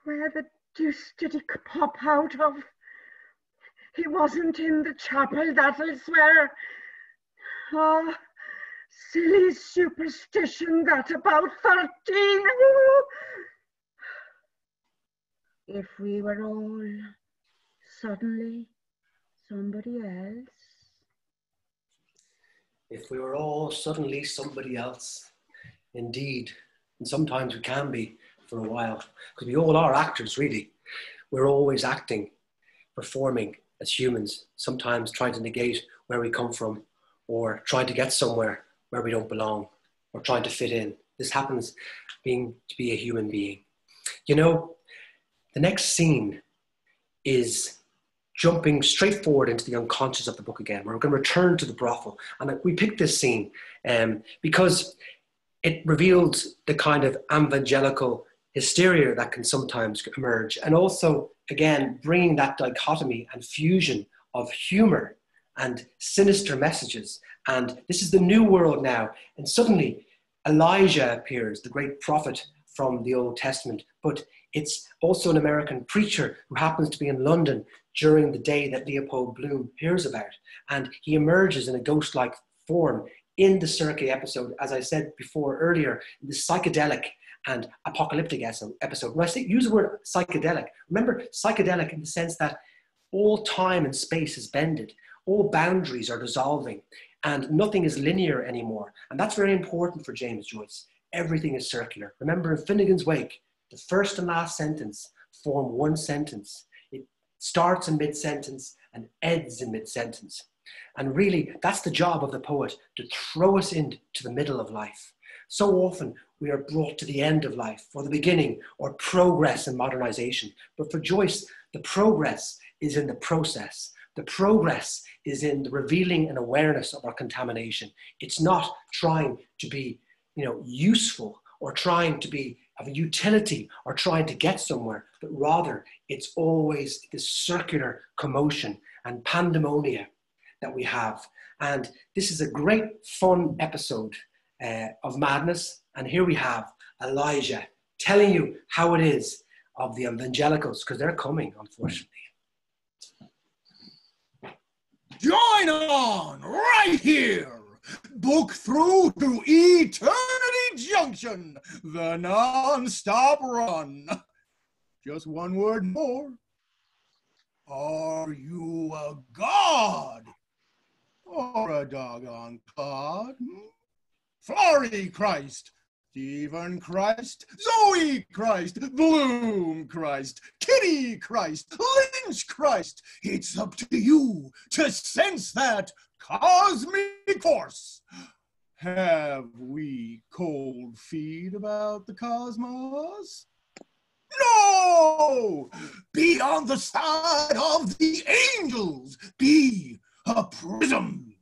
Where the deuce did he pop out of? He wasn't in the chapel, that'll swear. Ah, silly superstition that about 13. If we were all suddenly somebody else. If we were all suddenly somebody else, indeed, and sometimes we can be for a while, because we all are actors, really. We're always acting, performing as humans, sometimes trying to negate where we come from or trying to get somewhere where we don't belong or trying to fit in. This happens being to be a human being. You know, the next scene is jumping straight forward into the unconscious of the book again. We're going to return to the brothel. And we picked this scene um, because it revealed the kind of evangelical hysteria that can sometimes emerge. And also, again, bringing that dichotomy and fusion of humor and sinister messages. And this is the new world now. And suddenly, Elijah appears, the great prophet from the Old Testament. But it's also an American preacher who happens to be in London during the day that Leopold Bloom hears about. And he emerges in a ghost like form in the Circe episode, as I said before earlier, the psychedelic and apocalyptic episode. When I say, use the word psychedelic, remember psychedelic in the sense that all time and space is bended, all boundaries are dissolving, and nothing is linear anymore. And that's very important for James Joyce. Everything is circular. Remember in Finnegans Wake, the first and last sentence form one sentence. Starts in mid sentence and ends in mid sentence. And really, that's the job of the poet to throw us into the middle of life. So often we are brought to the end of life or the beginning or progress and modernization. But for Joyce, the progress is in the process. The progress is in the revealing and awareness of our contamination. It's not trying to be, you know, useful or trying to be of a utility or trying to get somewhere, but rather it's always this circular commotion and pandemonia that we have. And this is a great fun episode uh, of madness. And here we have Elijah telling you how it is of the evangelicals, because they're coming, unfortunately. Join on right here. Book through to Eternity Junction, the non-stop run. Just one word more. Are you a god? Or a doggone? Hmm? Florrie Christ, Stephen Christ, Zoe Christ, Bloom Christ, Kitty Christ, Lynch Christ. It's up to you to sense that cosmic force. Have we cold feet about the cosmos? No! Be on the side of the angels. Be a prism.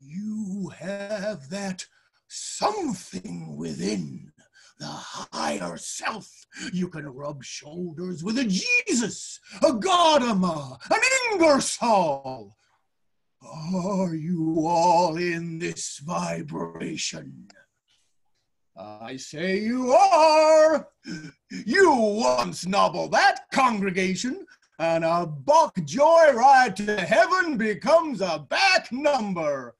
You have that something within the higher self. You can rub shoulders with a Jesus, a Gautama, an Ingersoll. Are you all in this vibration? I say you are. You once nobbled that congregation and a buck joyride to heaven becomes a back number.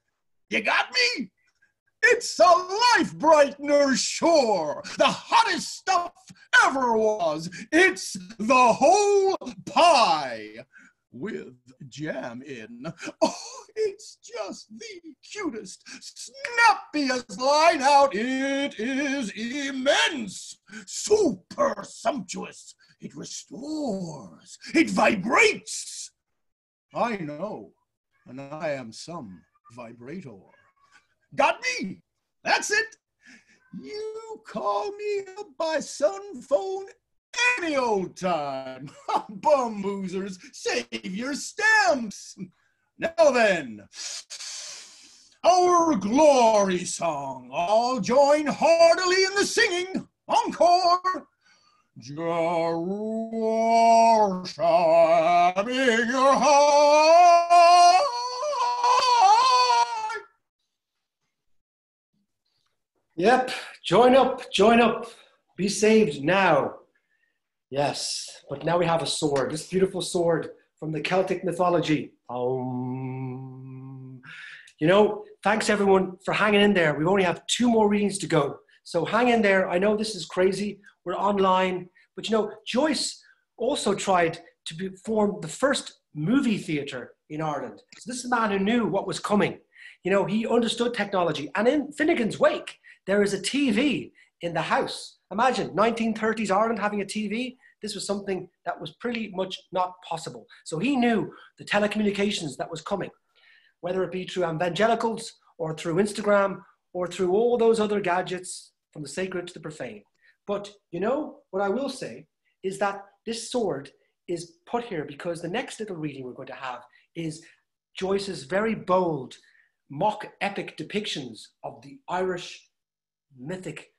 You got me? It's a life brightener, sure. The hottest stuff ever was. It's the whole pie with jam in. Oh, it's just the cutest, snappiest line out. It is immense, super sumptuous. It restores, it vibrates. I know, and I am some vibrator. Got me? That's it. You call me up by sun phone any old time. Bum boozers, save your stamps. Now then, our glory song. All join heartily in the singing. Encore. Jerusalem in your heart. Yep, join up, join up. Be saved now. Yes, but now we have a sword, this beautiful sword from the Celtic mythology. Um, you know, thanks everyone for hanging in there. We only have two more readings to go. So hang in there. I know this is crazy. We're online. But you know, Joyce also tried to be, form the first movie theatre in Ireland. So this is a man who knew what was coming. You know, he understood technology. And in Finnegans Wake, there is a TV in the house. Imagine 1930s Ireland having a TV. This was something that was pretty much not possible. So he knew the telecommunications that was coming, whether it be through evangelicals or through Instagram or through all those other gadgets from the sacred to the profane. But you know, what I will say is that this sword is put here because the next little reading we're going to have is Joyce's very bold, mock epic depictions of the Irish mythic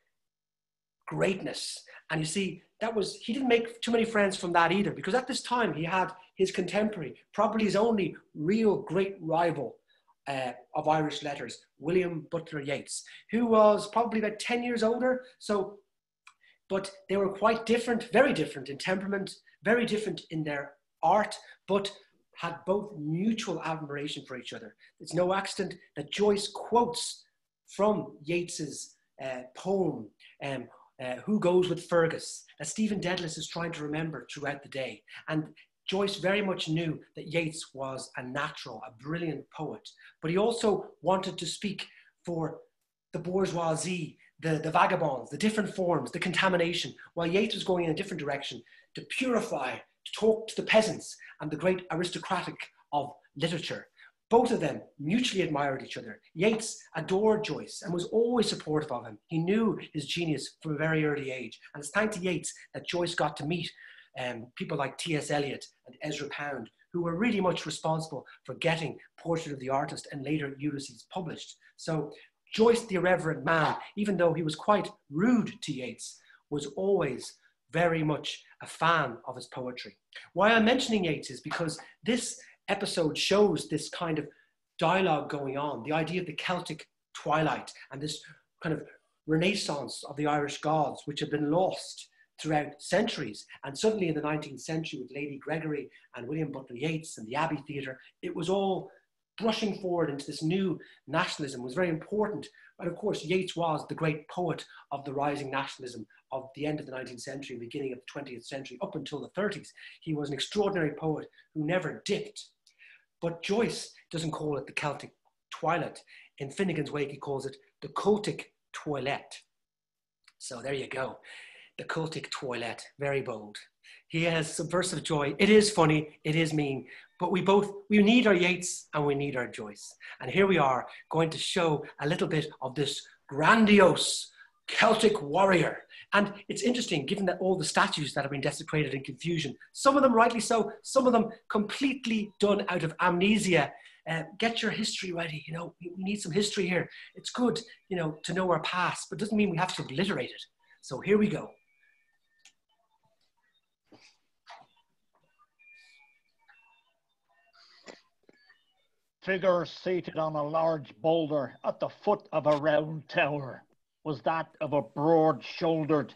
greatness. And you see, that was, he didn't make too many friends from that either, because at this time he had his contemporary, probably his only real great rival uh, of Irish letters, William Butler Yeats, who was probably about 10 years older. So, but they were quite different, very different in temperament, very different in their art, but had both mutual admiration for each other. It's no accident that Joyce quotes from Yeats's uh, poem, um, uh, Who Goes with Fergus, that Stephen Dedalus is trying to remember throughout the day. And Joyce very much knew that Yeats was a natural, a brilliant poet, but he also wanted to speak for the bourgeoisie, the, the vagabonds, the different forms, the contamination, while Yeats was going in a different direction to purify, to talk to the peasants and the great aristocratic of literature. Both of them mutually admired each other. Yeats adored Joyce and was always supportive of him. He knew his genius from a very early age. And it's thanks to Yeats that Joyce got to meet um, people like T.S. Eliot and Ezra Pound, who were really much responsible for getting Portrait of the Artist and later Ulysses published. So Joyce, the irreverent man, even though he was quite rude to Yeats, was always very much a fan of his poetry. Why I'm mentioning Yeats is because this episode shows this kind of dialogue going on, the idea of the Celtic twilight and this kind of renaissance of the Irish gods, which have been lost throughout centuries. And suddenly in the 19th century, with Lady Gregory and William Butler Yeats and the Abbey Theatre, it was all brushing forward into this new nationalism was very important. And of course, Yeats was the great poet of the rising nationalism of the end of the 19th century, beginning of the 20th century, up until the 30s. He was an extraordinary poet who never dipped. But Joyce doesn't call it the Celtic twilight. In Finnegans Wake, he calls it the Celtic toilet. So there you go. The Celtic toilet, very bold. He has subversive joy. It is funny, it is mean, but we both we need our Yeats and we need our Joyce. And here we are going to show a little bit of this grandiose Celtic warrior. And it's interesting, given that all the statues that have been desecrated in confusion, some of them rightly so, some of them completely done out of amnesia. Uh, get your history ready. You know, we, need some history here. It's good, you know, to know our past, but doesn't mean we have to obliterate it. So here we go. Figure seated on a large boulder at the foot of a round tower was that of a broad shouldered,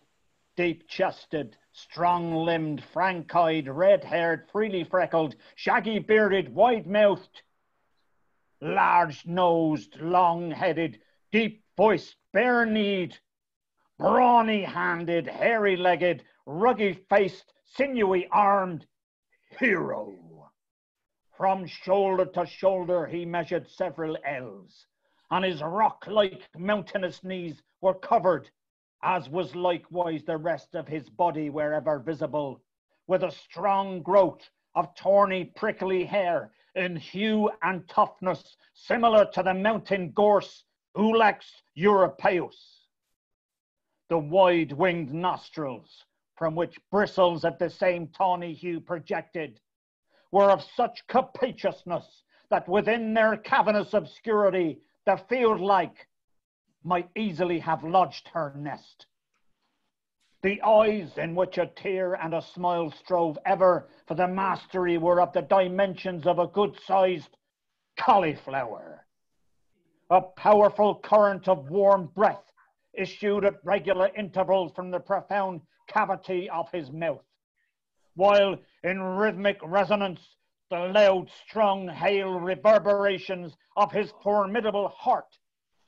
deep chested, strong limbed, frank eyed, red haired, freely freckled, shaggy bearded, wide mouthed, large nosed, long headed, deep voiced, bare kneed, brawny handed, hairy legged, rugged faced, sinewy armed hero. From shoulder to shoulder he measured several ells, and his rock like mountainous knees were covered, as was likewise the rest of his body wherever visible, with a strong growth of tawny, prickly hair in hue and toughness similar to the mountain gorse Ulex europaeus. The wide winged nostrils, from which bristles of the same tawny hue projected, were of such capaciousness that within their cavernous obscurity the fieldlark might easily have lodged her nest. The eyes in which a tear and a smile strove ever for the mastery were of the dimensions of a good sized cauliflower. A powerful current of warm breath issued at regular intervals from the profound cavity of his mouth, while in rhythmic resonance the loud, strong hale reverberations of his formidable heart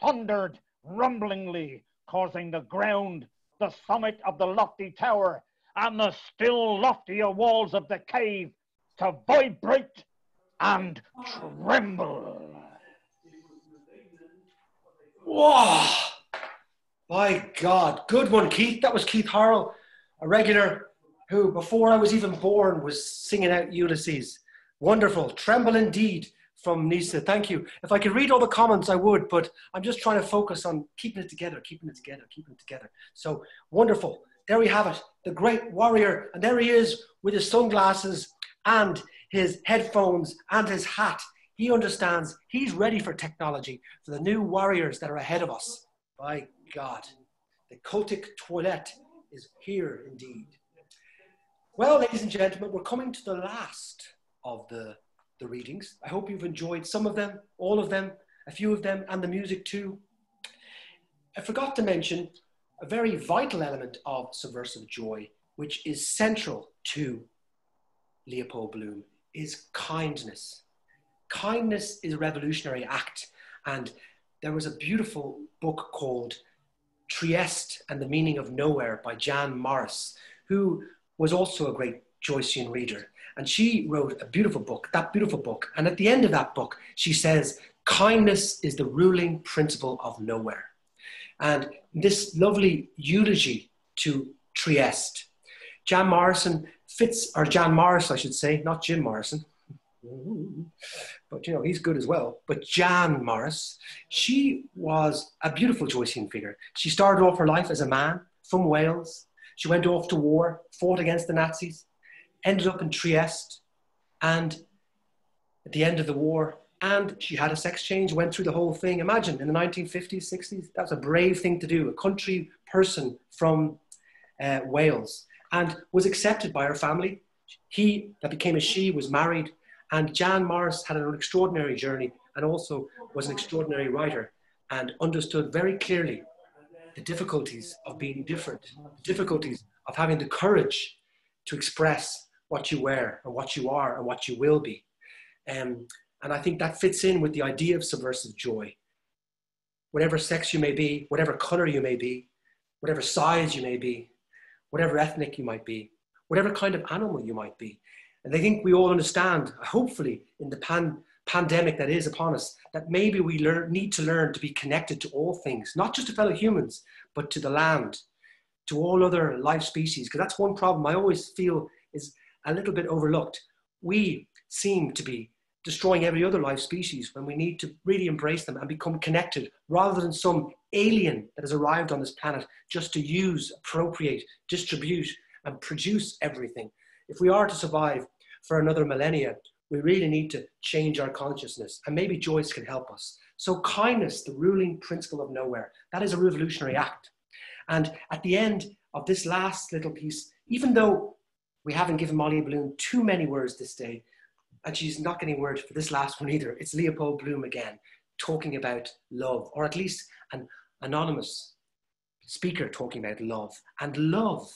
thundered rumblingly, causing the ground, the summit of the lofty tower, and the still loftier walls of the cave to vibrate and tremble. Whoa! My God, good one, Keith. That was Keith Harrell, a regular who, before I was even born, was singing out Ulysses. Wonderful. Tremble indeed from Nisa. Thank you. If I could read all the comments, I would, but I'm just trying to focus on keeping it together, keeping it together, keeping it together. So wonderful. There we have it. The great warrior. And there he is with his sunglasses and his headphones and his hat. He understands he's ready for technology, for the new warriors that are ahead of us. By God, the Celtic toilet is here indeed. Well, ladies and gentlemen, we're coming to the last of the, the readings. I hope you've enjoyed some of them, all of them, a few of them, and the music too. I forgot to mention a very vital element of subversive joy, which is central to Leopold Bloom, is kindness. Kindness is a revolutionary act. And there was a beautiful book called Trieste and the Meaning of Nowhere by Jan Morris, who was also a great Joycean reader. And she wrote a beautiful book, that beautiful book. And at the end of that book, she says, kindness is the ruling principle of nowhere. And this lovely eulogy to Trieste, Jan Morrison fits, or Jan Morris, I should say, not Jim Morrison, but you know he's good as well. But Jan Morris, she was a beautiful Joycean figure. She started off her life as a man from Wales. She went off to war, fought against the Nazis, ended up in Trieste, and at the end of the war, and she had a sex change, went through the whole thing. Imagine in the 1950s, 60s, that was a brave thing to do. A country person from uh, Wales, and was accepted by her family. He that became a she was married and Jan Morris had an extraordinary journey and also was an extraordinary writer and understood very clearly the difficulties of being different, the difficulties of having the courage to express what you were and what you are and what you will be. Um, and I think that fits in with the idea of subversive joy. Whatever sex you may be, whatever color you may be, whatever size you may be, whatever ethnic you might be, whatever kind of animal you might be, and I think we all understand, hopefully, in the pan- pandemic that is upon us, that maybe we learn, need to learn to be connected to all things, not just to fellow humans, but to the land, to all other life species. Because that's one problem I always feel is a little bit overlooked. We seem to be destroying every other life species when we need to really embrace them and become connected rather than some alien that has arrived on this planet just to use, appropriate, distribute, and produce everything if we are to survive for another millennia, we really need to change our consciousness. And maybe Joyce can help us. So, kindness, the ruling principle of nowhere, that is a revolutionary act. And at the end of this last little piece, even though we haven't given Molly Bloom too many words this day, and she's not getting words for this last one either, it's Leopold Bloom again, talking about love, or at least an anonymous speaker talking about love. And love,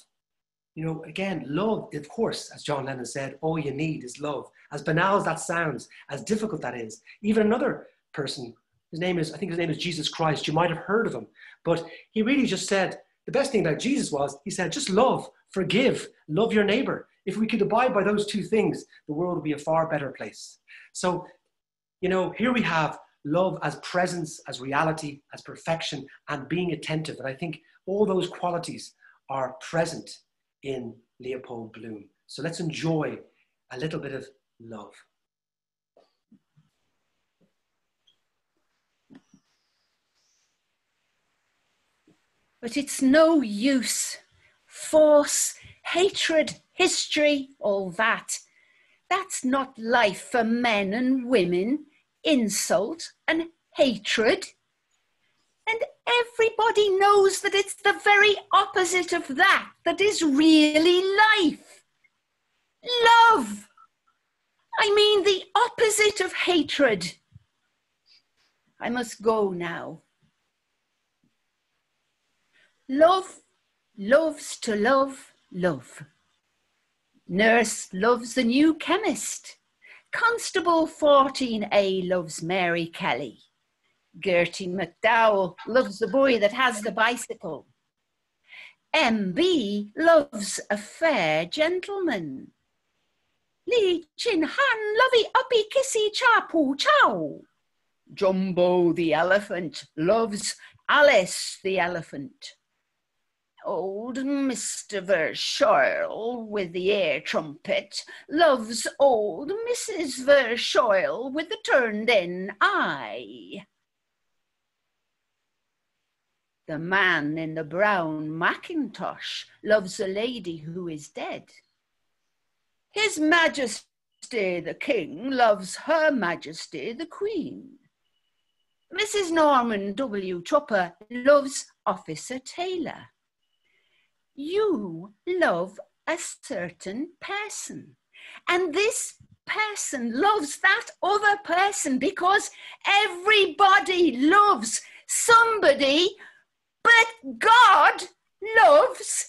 you know, again, love, of course, as John Lennon said, all you need is love. As banal as that sounds, as difficult that is, even another person, his name is, I think his name is Jesus Christ, you might have heard of him, but he really just said, the best thing about Jesus was, he said, just love, forgive, love your neighbor. If we could abide by those two things, the world would be a far better place. So, you know, here we have love as presence, as reality, as perfection, and being attentive. And I think all those qualities are present in Leopold Bloom. So let's enjoy a little bit of love. But it's no use. Force, hatred, history, all that. That's not life for men and women. Insult and hatred. And everybody knows that it's the very opposite of that that is really life. Love. I mean, the opposite of hatred. I must go now. Love loves to love love. Nurse loves the new chemist. Constable 14A loves Mary Kelly. Gertie McDowell loves the boy that has the bicycle. MB loves a fair gentleman. Lee Chin Han lovey uppy kissy chapu chow. Jumbo the elephant loves Alice the elephant old Mr. Verschoyle with the air trumpet loves old Mrs. Verschoyle with the turned in eye. The man in the brown mackintosh loves a lady who is dead. His Majesty the King loves Her Majesty the Queen. Mrs. Norman W. Tupper loves Officer Taylor you love a certain person. And this person loves that other person because everybody loves somebody, but God loves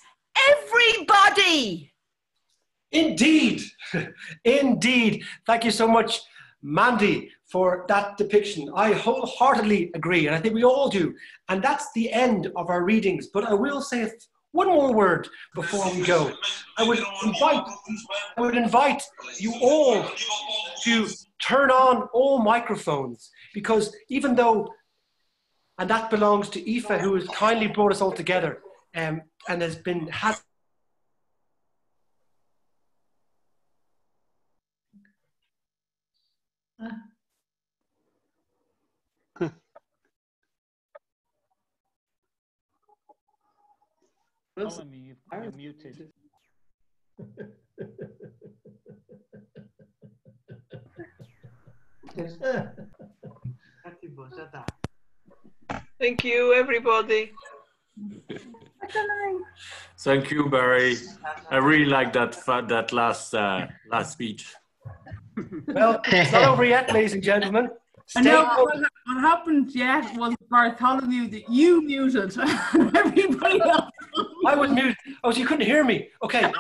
everybody. Indeed, indeed. Thank you so much, Mandy, for that depiction. I wholeheartedly agree, and I think we all do. And that's the end of our readings. But I will say one more word before we go. I would invite, I would invite you all to turn on all microphones because even though, and that belongs to Aoife, who has kindly brought us all together um, and has been has Alan, you, you're muted. Thank you, everybody. Thank you, Barry. I really like that fa- that last uh, last speech. Well, it's not over yet, ladies and gentlemen. I Stay know put. what, what happened yet was Bartholomew that you muted everybody else. I was muted. Oh, so you couldn't hear me. Okay.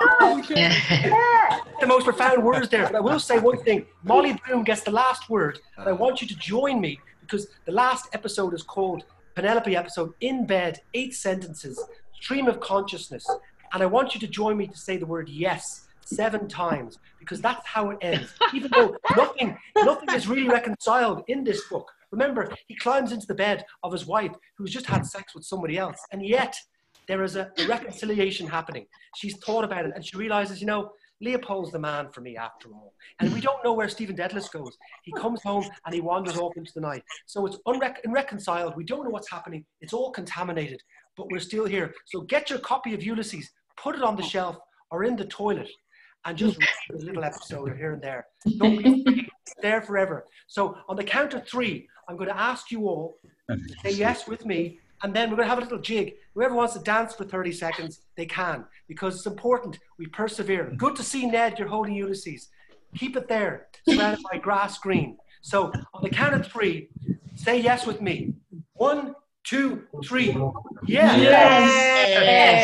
the most profound words there. But I will say one thing. Molly Bloom gets the last word, and I uh. want you to join me because the last episode is called Penelope episode in bed, eight sentences, stream of consciousness. And I want you to join me to say the word yes seven times because that's how it ends. Even though nothing, nothing is really reconciled in this book. Remember, he climbs into the bed of his wife who's just had sex with somebody else, and yet there is a, reconciliation happening. She's thought about it and she realizes, you know, Leopold's the man for me after all. And we don't know where Stephen Dedalus goes. He comes home and he wanders off into the night. So it's unrec- irreconciled. We don't know what's happening. It's all contaminated, but we're still here. So get your copy of Ulysses, put it on the shelf or in the toilet, and just read a little episode here and there. Don't be there forever. So on the count of three, I'm going to ask you all to say yes with me, and then we're going to have a little jig. Whoever wants to dance for 30 seconds, they can, because it's important we persevere. Good to see Ned, you're holding Ulysses. Keep it there, surrounded by grass green. So on the count of three, say yes with me. One, two, three. Yes. Yes. Yes.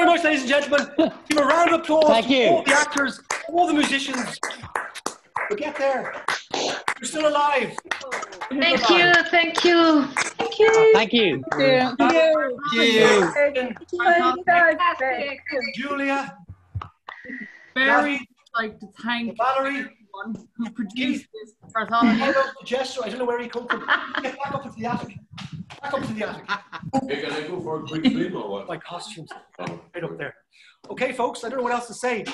very much, ladies and gentlemen. Give a round of applause Thank you. all the actors, all the musicians. We'll get there. You're still alive. Thank you, thank you. Thank you. Uh, thank you. Julia, Very like to thank Valerie, everyone who produced this Bartholomew. Hello, the gesture. I don't know where he come from. Get back up into the attic. Back up to the attic. Hey, can I go for a quick swim or what? My costumes. Oh. Right up there. Okay, folks, I don't know what else to say.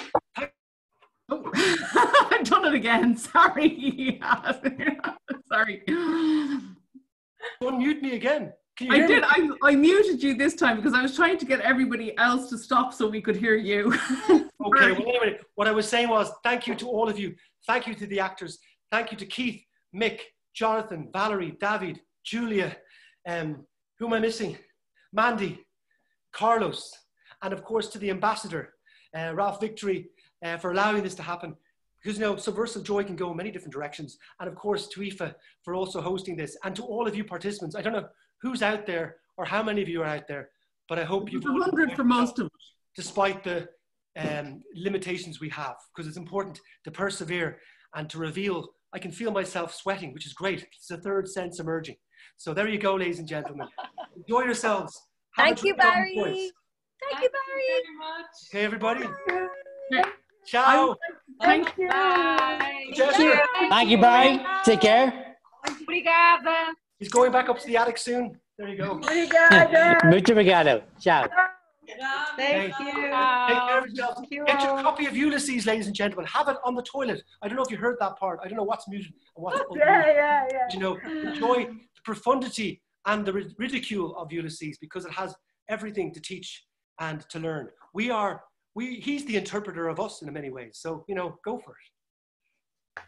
Oh, I've done it again. Sorry. Sorry. Unmute me again. Can you I did. I, I muted you this time because I was trying to get everybody else to stop so we could hear you. Okay, well, anyway, what I was saying was thank you to all of you. Thank you to the actors. Thank you to Keith, Mick, Jonathan, Valerie, David, Julia. Um, who am I missing? Mandy, Carlos, and of course to the ambassador, uh, Ralph Victory, uh, for allowing this to happen. Because, you know, Subversive Joy can go in many different directions. And of course to Aoife for also hosting this. And to all of you participants. I don't know who's out there or how many of you are out there, but I hope you've a hundred for most of us. despite the um, limitations we have, because it's important to persevere and to reveal. I can feel myself sweating, which is great. It's a third sense emerging. So there you go, ladies and gentlemen. Enjoy yourselves. Have Thank you, drink on Barry. Thank you, Barry. Okay, everybody. Ciao. Thank you. Chester. Thank you, Bye. Take care. Obrigada. He's going back up to the attic soon. There you go. Obrigada. Mucho obrigado. Ciao. Thank you. Take care of yourselves. Get your copy of Ulysses, ladies and gentlemen. Have it on the toilet. I don't know if you heard that part. I don't know what's muted and what's oh, unmuted. yeah, yeah. You know, enjoy the profundity and the ridicule of Ulysses because it has everything to teach and to learn. We are, we, he's the interpreter of us in many ways. So, you know, go for it.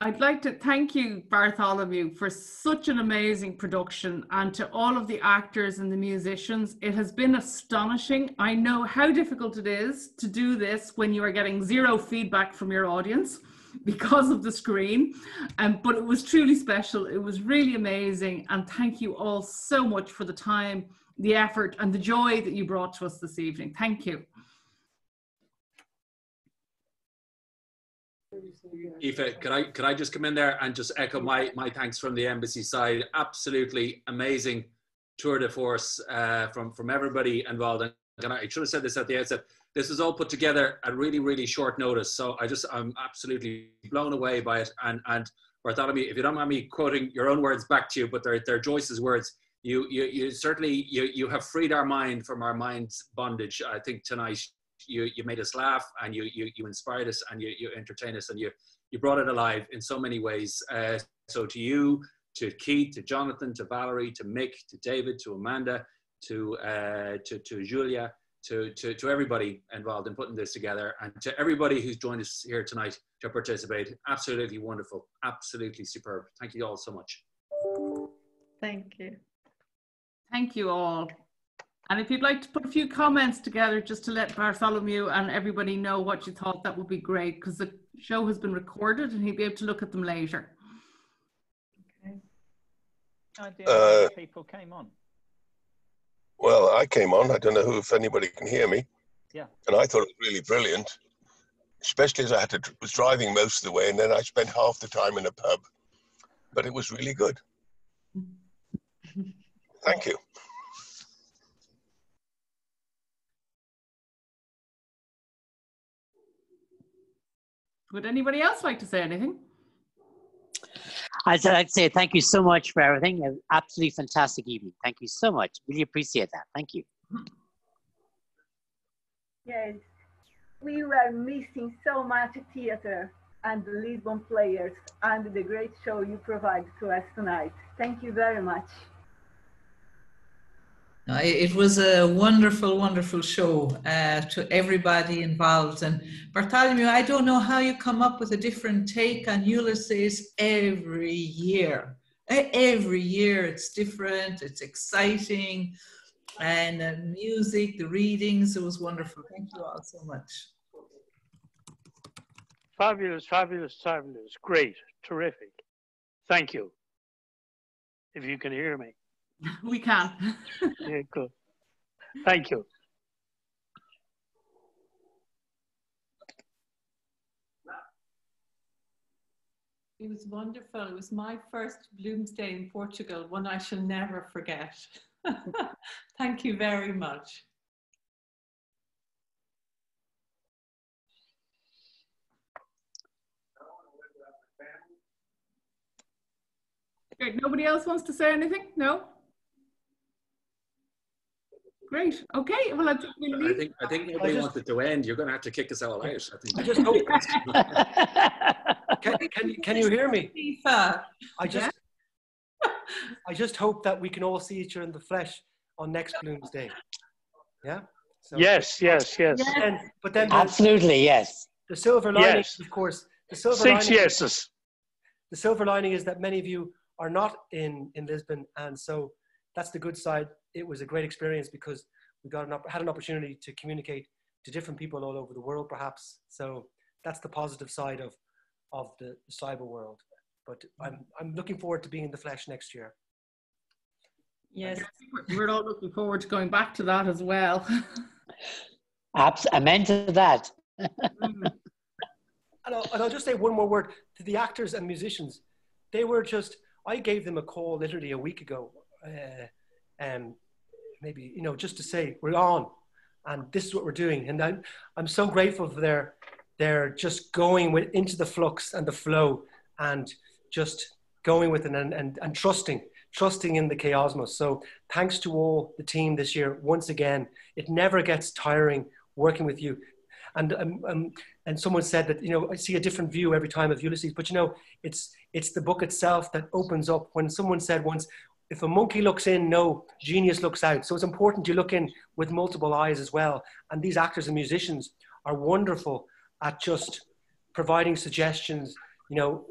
I'd like to thank you, Bartholomew, for such an amazing production and to all of the actors and the musicians. It has been astonishing. I know how difficult it is to do this when you are getting zero feedback from your audience because of the screen. Um, but it was truly special. It was really amazing. And thank you all so much for the time, the effort, and the joy that you brought to us this evening. Thank you. Aoife, could I could I just come in there and just echo my my thanks from the embassy side? Absolutely amazing tour de force uh, from from everybody involved. And and I should have said this at the outset. This was all put together at really really short notice. So I just I'm absolutely blown away by it. And and Bartholomew, if you don't mind me quoting your own words back to you, but they're they're Joyce's words. You you you certainly you you have freed our mind from our mind's bondage. I think tonight you you made us laugh and you you, you inspired us and you you entertained us and you you brought it alive in so many ways. Uh, so to you, to Keith, to Jonathan, to Valerie, to Mick, to David, to Amanda, to uh, to to Julia, to, to to everybody involved in putting this together, and to everybody who's joined us here tonight to participate. Absolutely wonderful, absolutely superb. Thank you all so much. Thank you. Thank you all. And if you'd like to put a few comments together just to let Bartholomew and everybody know what you thought, that would be great because the show has been recorded and he'll be able to look at them later. Idea Uh, how people came on. Well, I came on. I don't know who, if anybody can hear me. Yeah. And I thought it was really brilliant, especially as I had to was driving most of the way, and then I spent half the time in a pub. But it was really good. Thank you. Would anybody else like to say anything? I'd like to say thank you so much for everything. An absolutely fantastic evening. Thank you so much. Really appreciate that. Thank you. Yes, we were missing so much theater and the Lisbon players and the great show you provide to us tonight. Thank you very much. Uh, It was a wonderful, wonderful show uh, to everybody involved. And Bartholomew, I don't know how you come up with a different take on Ulysses every year. Every year it's different, it's exciting, and the music, the readings, it was wonderful. Thank you all so much. Fabulous, fabulous, fabulous. Great, terrific. Thank you. If you can hear me. We can. Yeah, good. Thank you. It was wonderful. It was my first Bloomsday in Portugal, one I shall never forget. Thank you very much. Great. Nobody else wants to say anything? No? Great. Okay. Well, I think we'll I think I think nobody just- wanted to end. You're going to have to kick us all out. I think. I just hope. can, can, you- can you hear me? I just, I just hope that we can all see each other in the flesh on next Bloomsday. Yeah. So, Yes, yes, yes. But then, but then Absolutely, yes. the silver lining, Yes. of course, the silver Six lining. yeses. The silver lining is that many of you are not in in Lisbon, and so that's the good side. It was a great experience because we got an op- had an opportunity to communicate to different people all over the world, perhaps. So that's the positive side of of the, the cyber world. But I'm I'm looking forward to being in the flesh next year. Yes. We're all looking forward to going back to that as well. Abs- amen to that. And I'll, and I'll just say one more word to the actors and musicians. They were just, I gave them a call literally a week ago, uh, um, maybe, you know, just to say, we're on and this is what we're doing. And I'm, I'm so grateful for their, their just going with, into the flux and the flow and just going with it and, and, and trusting, trusting in the chaosmos. So thanks to all the team this year. Once again, it never gets tiring working with you and um, um, and someone said that you know I see a different view every time of Ulysses, but you know it's it's the book itself that opens up. When someone said once, if a monkey looks in, no genius looks out. So it's important you look in with multiple eyes as well. And these actors and musicians are wonderful at just providing suggestions. You know,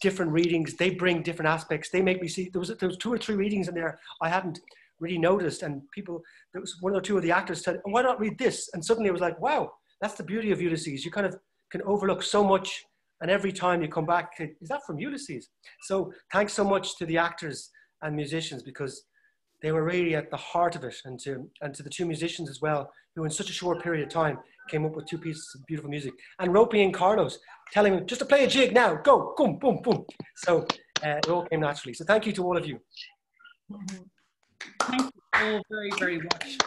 different readings. They bring different aspects. They make me see. There was there was two or three readings in there I hadn't really noticed, and people. There was one or two of the actors said, oh, "Why not read this?" And suddenly it was like, "Wow." that's the beauty of Ulysses. You kind of can overlook so much, and every time you come back, is that from Ulysses? So thanks so much to the actors and musicians because they were really at the heart of it, and to and to the two musicians as well, who in such a short period of time came up with two pieces of beautiful music. And Ropey in Carlos telling him just to play a jig now, go, boom, boom, boom. So uh, it all came naturally. So thank you to all of you. Thank you all very, very much.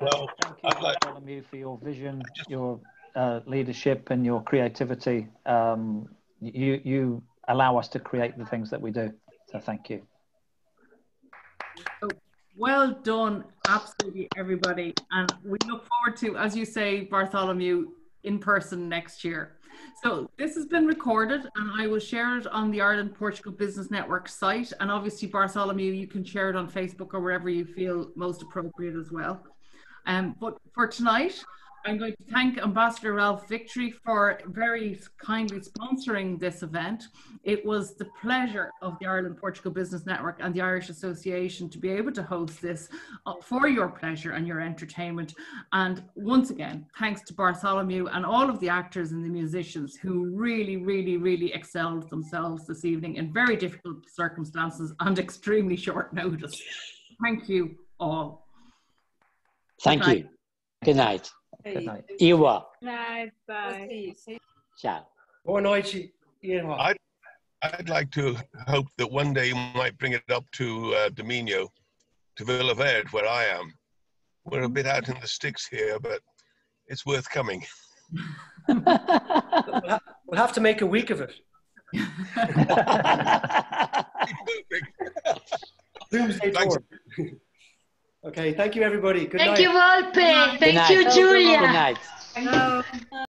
Well, Thank you, Bartholomew, for your vision, your uh, leadership, and your creativity. Um, you you allow us to create the things that we do. So thank you. So well done, absolutely everybody. And we look forward to, as you say, Bartholomew in person next year. So this has been recorded and I will share it on the Ireland Portugal Business Network site. And obviously, Bartholomew, you can share it on Facebook or wherever you feel most appropriate as well. Um, but for tonight, I'm going to thank Ambassador Ralph Victory for very kindly sponsoring this event. It was the pleasure of the Ireland Portugal Business Network and the Irish Association to be able to host this uh, for your pleasure and your entertainment. And once again, thanks to Bartholomew and all of the actors and the musicians who really, really, really excelled themselves this evening in very difficult circumstances and extremely short notice. Thank you all. Thank Good you. Good night. Good night. Iwa. Night, bye. Ciao. Boa noite, Ian. I'd, I'd like to hope that one day you might bring it up to uh, Dominio, to Vila Verde, where I am. We're a bit out in the sticks here, but it's worth coming. we'll, ha- we'll have to make a week of it. Doomsday tour. Okay, thank you, everybody. Good Thank night. you, Volpe. Thank night. you, Good night. Hello.